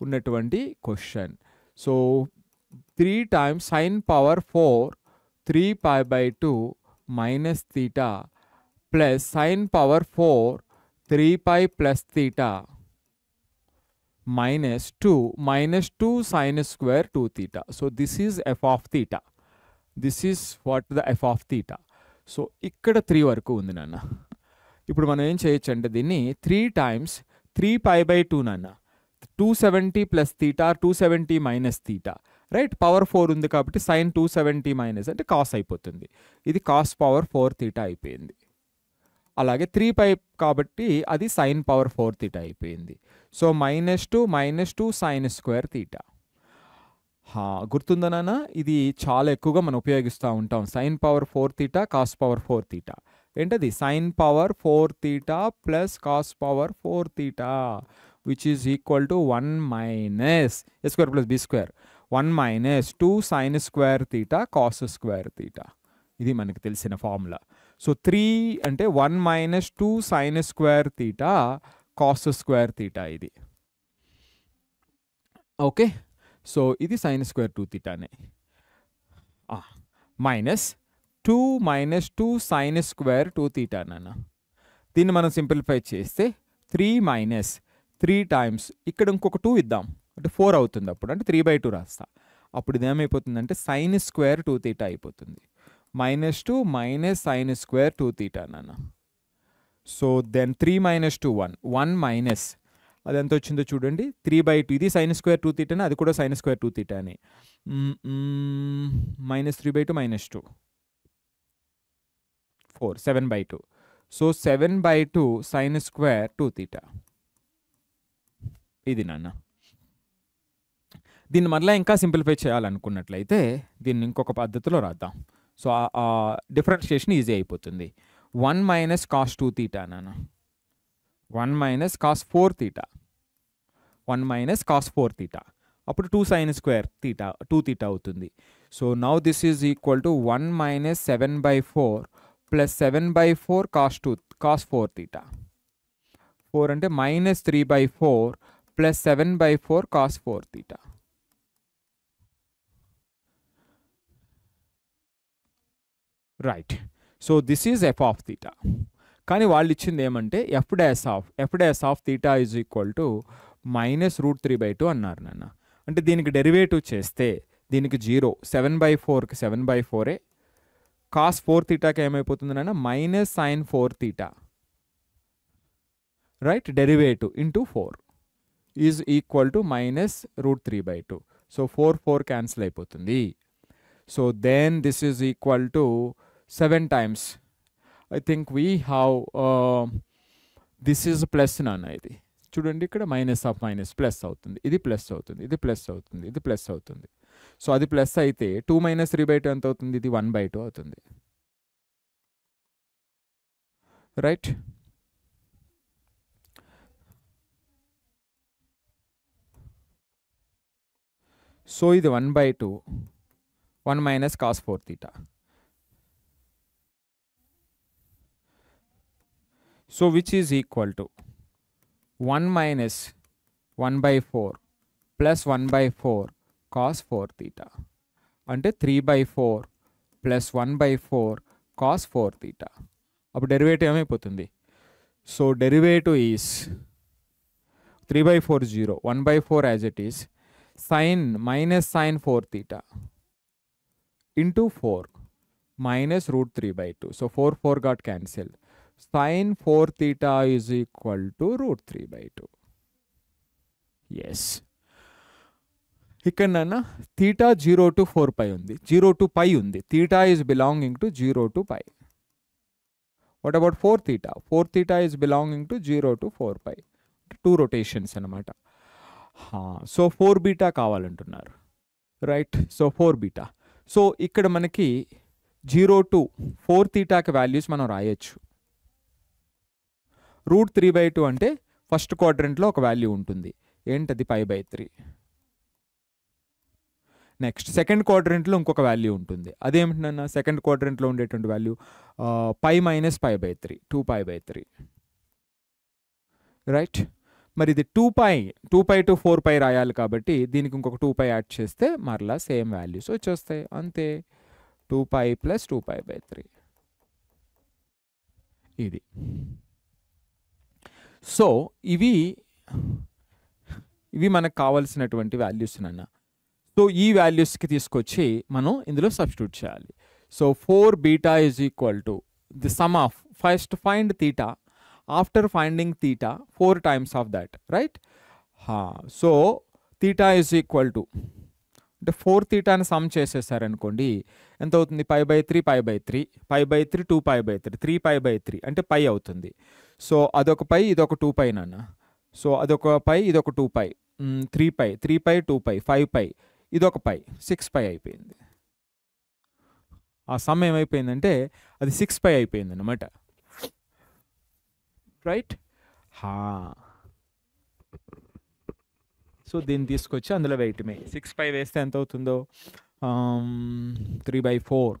ఉన్నటువంటి question. So three times sine power four three pi by two minus theta plus sine power four three pi plus theta minus two minus two sine square two theta. So this is f of theta. This is what the f of theta. So ఇక్కడ three వరకు ఉంది నాన్న. ఇప్పుడు మనం ఏం చేయొచ్చు అంటే దీన్ని three times three pi by two నాన్న. Two seventy plus theta two seventy minus theta right power four ఉంది కాబట్టి సైన్ టూ సెవెంటీ మైనస్ అంటే కాస్ అయిపోతుంది. ఇది కాస్ పవర్ ఫోర్ తీటా అయిపోయింది. అలాగే త్రీ పై కాబట్టి అది సైన్ పవర్ ఫోర్ తీటా అయిపోయింది. So minus two minus two sine square theta గుర్తుందా నాన్న? ఇది చాలా ఎక్కువగా మనం ఉపయోగిస్తూ ఉంటాం. Sine power four theta cos power four theta ఏంటది? Sine power four theta plus cos power four theta which is equal to one minus a square plus b square one minus two sine square theta cos square theta ఇది మనకు తెలిసిన formula so three అంటే one minus two sine square theta cos square theta ఇది. Okay so ఇది sine square two తీటానే minus two minus two sine square two theta నాన్న. దీన్ని మనం simplify చేస్తే త్రీ మైనస్ త్రీ టైమ్స్ ఇక్కడ ఇంకొక టూ ఇద్దాం. అంటే ఫోర్ అవుతుంది అప్పుడు. అంటే త్రీ బై టూ రాస్తా. అప్పుడు ఇదేమైపోతుందంటే సైన్ స్క్వేర్ టూ తీటా అయిపోతుంది. Minus two minus sine square two theta నాన్న. So then three minus two one. One minus. అది ఎంత వచ్చిందో చూడండి. Three by two. ఇది సైన్ స్క్వేర్ టూ తీటానే అది కూడా sine square two తీటానే. Minus three by two minus two. Four seven by two so seven by two sine square two theta ఇది నాన్న. దీన్ని మళ్ళీ ఇంకా సింప్లిఫై చేయాలనుకున్నట్లయితే దీన్ని ఇంకొక పద్ధతిలో రాద్దాం. సో ఆ డిఫరెన్షియేషన్ ఈజీ అయిపోతుంది. One minus cos two theta నాన్న. One minus cos four theta one minus cos four theta అప్పుడు two sine square theta two theta అవుతుంది. So now this is equal to one minus seven by four plus seven by four cos two cos four theta four అంటే minus three by four plus seven by four cos four theta right so this is f of theta కానీ వాళ్ళు ఇచ్చింది ఏమంటే f dash of f dash of theta is equal to minus root three by two అన్నారు నాన్న. అంటే దీనికి derivative చేస్తే దీనికి జీరో సెవెన్ బై ఫోర్కి సెవెన్ బై ఫోరే కాస్ ఫోర్ తీటాకి ఏమైపోతుంది నాన్న minus sine four theta right derivative into four is equal to minus root three by two so four four cancel అయిపోతుంది. So then this is equal to seven times I think we have this is plus నాన్న ఇది. చూడండి ఇక్కడ minus of minus plus అవుతుంది. ఇది plus అవుతుంది. ఇది plus అవుతుంది. ఇది ప్లస్ అవుతుంది. సో అది ప్లస్ అయితే two minus three by two ఎంత అవుతుంది? ఇది వన్ బై టూ అవుతుంది. రైట్ సో ఇది one by two one minus cos four theta so which is equal to one minus one by four plus one by four cos four theta అంటే three by four plus one by four cos four theta అప్పుడు derivative ఏమైపోతుంది? So derivative is three by four zero one by four as it is sine minus sine four theta into four minus root three by two so four four got cancel sine four theta is equal to root three by two yes ఇక్కడ నాన్న zero to four pi ఉంది. Zero to pi ఉంది. Theta is belonging to zero to pi. What about four theta four theta is belonging to zero to four pi. Two rotations అనమాట so four beta కావాలంటున్నారు. Right so four beta. So ఇక్కడ మనకి zero to four థీటాకి values మనం రాయొచ్చు. Root three by two అంటే first క్వాడ్రంట్లో ఒక వాల్యూ ఉంటుంది. ఏంటది? Five by three next second క్వాడ్రెంట్లో ఇంకొక వాల్యూ ఉంటుంది. అదేమిటన్నా సెకండ్ క్వాడ్రెంట్లో ఉండేటువంటి value pi minus pi by three two pi by three. Right? మరి ఇది two pi two pi to four pi రాయాలి కాబట్టి దీనికి ఇంకొక టూ పై యాడ్ చేస్తే మరలా సేమ్ వాల్యూస్ వచ్చేస్తాయి. అంతే. Two pi plus two pi by three. ఇది. సో ఇవి ఇవి మనకు కావాల్సినటువంటి వాల్యూస్ నాన్న. సో ఈ వాల్యూస్కి తీసుకొచ్చి మనం ఇందులో సబ్స్టిట్యూట్ చేయాలి. So four beta is equal to the sum of first find theta after finding theta four times of that right? So theta is equal to అంటే ఫోర్ తీటాని సమ్ చేసేసారనుకోండి ఎంత అవుతుంది pi by three pi by three pi by three two pi by three three pi by three అంటే pi అవుతుంది. So అదొక pi ఇదొక two పై నాన్న సో అదొక పై ఇదొక two pi three pi three pi two pi five pi ఇది ఒక పై six pi అయిపోయింది. ఆ సమ్ ఏమైపోయిందంటే అది సిక్స్ పై అయిపోయింది అనమాట రైట్ హా. సో దీన్ని తీసుకొచ్చి అందులో వేయటమే సిక్స్ పై వేస్తే ఎంత అవుతుందో? Three by four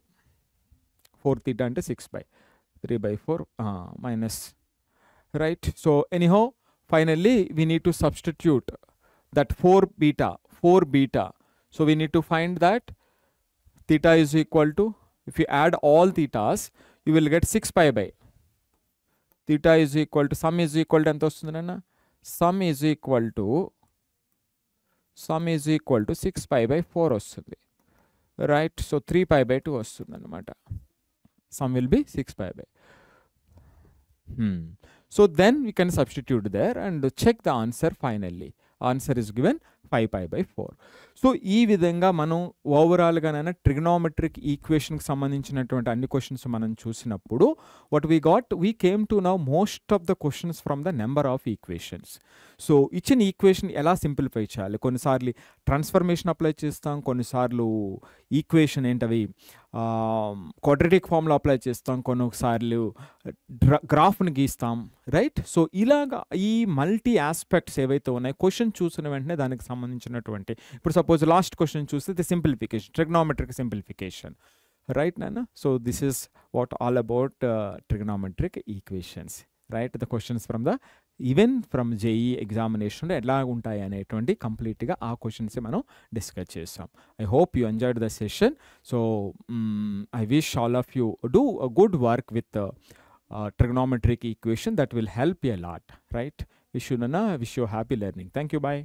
four theta అంటే six by three by four minus right so anyhow finally we need to substitute that four beta four beta so we need to find that theta is equal to if you add all thetas you will get 6 pi by theta is equal to sum is equal to ఎంత వస్తుంది నాన్న sum is equal to sum is equal to 6 pi by 4 వస్తుంది right so three pi by two వస్తుంది అనమాట sum will be six pi by so then we can substitute there and check the answer finally answer is given five pi by four so ఈ విధంగా మనం ఓవరాల్గానైనా trigonometric ఈక్వేషన్కి సంబంధించినటువంటి అన్ని questions మనం చూసినప్పుడు what we got we came to now most of the questions from the number of equations so ఇచ్చిన equation ఎలా simplify చేయాలి? కొన్నిసార్లు ట్రాన్స్ఫర్మేషన్ అప్లై చేస్తాం కొన్నిసార్లు ఈక్వేషన్ ఏంటవి క్వాడ్రటిక్ ఫామ్లో అప్లై చేస్తాం కొన్నిసార్లు గ్రాఫ్ని గీస్తాం రైట్ సో ఇలాగా ఈ మల్టీ ఆస్పెక్ట్స్ ఏవైతే ఉన్నాయో క్వశ్చన్ చూసిన వెంటనే దానికి సంబంధించినటువంటి. ఇప్పుడు సపోజ్ లాస్ట్ క్వశ్చన్ చూస్తే the simplification trigonometric simplification right నాన్న so this is what all about trigonometric equations right the questions from the even from JEE ఎగ్జామినేషన్లో ఎలా ఉంటాయి అనేటువంటి కంప్లీట్గా ఆ క్వశ్చన్స్ మనం డిస్కస్ చేస్తాం I hope you enjoyed the session so I wish all of you do a good work with trigonometric equation that will help you lot right wish you నన్న wish you happy learning thank you bye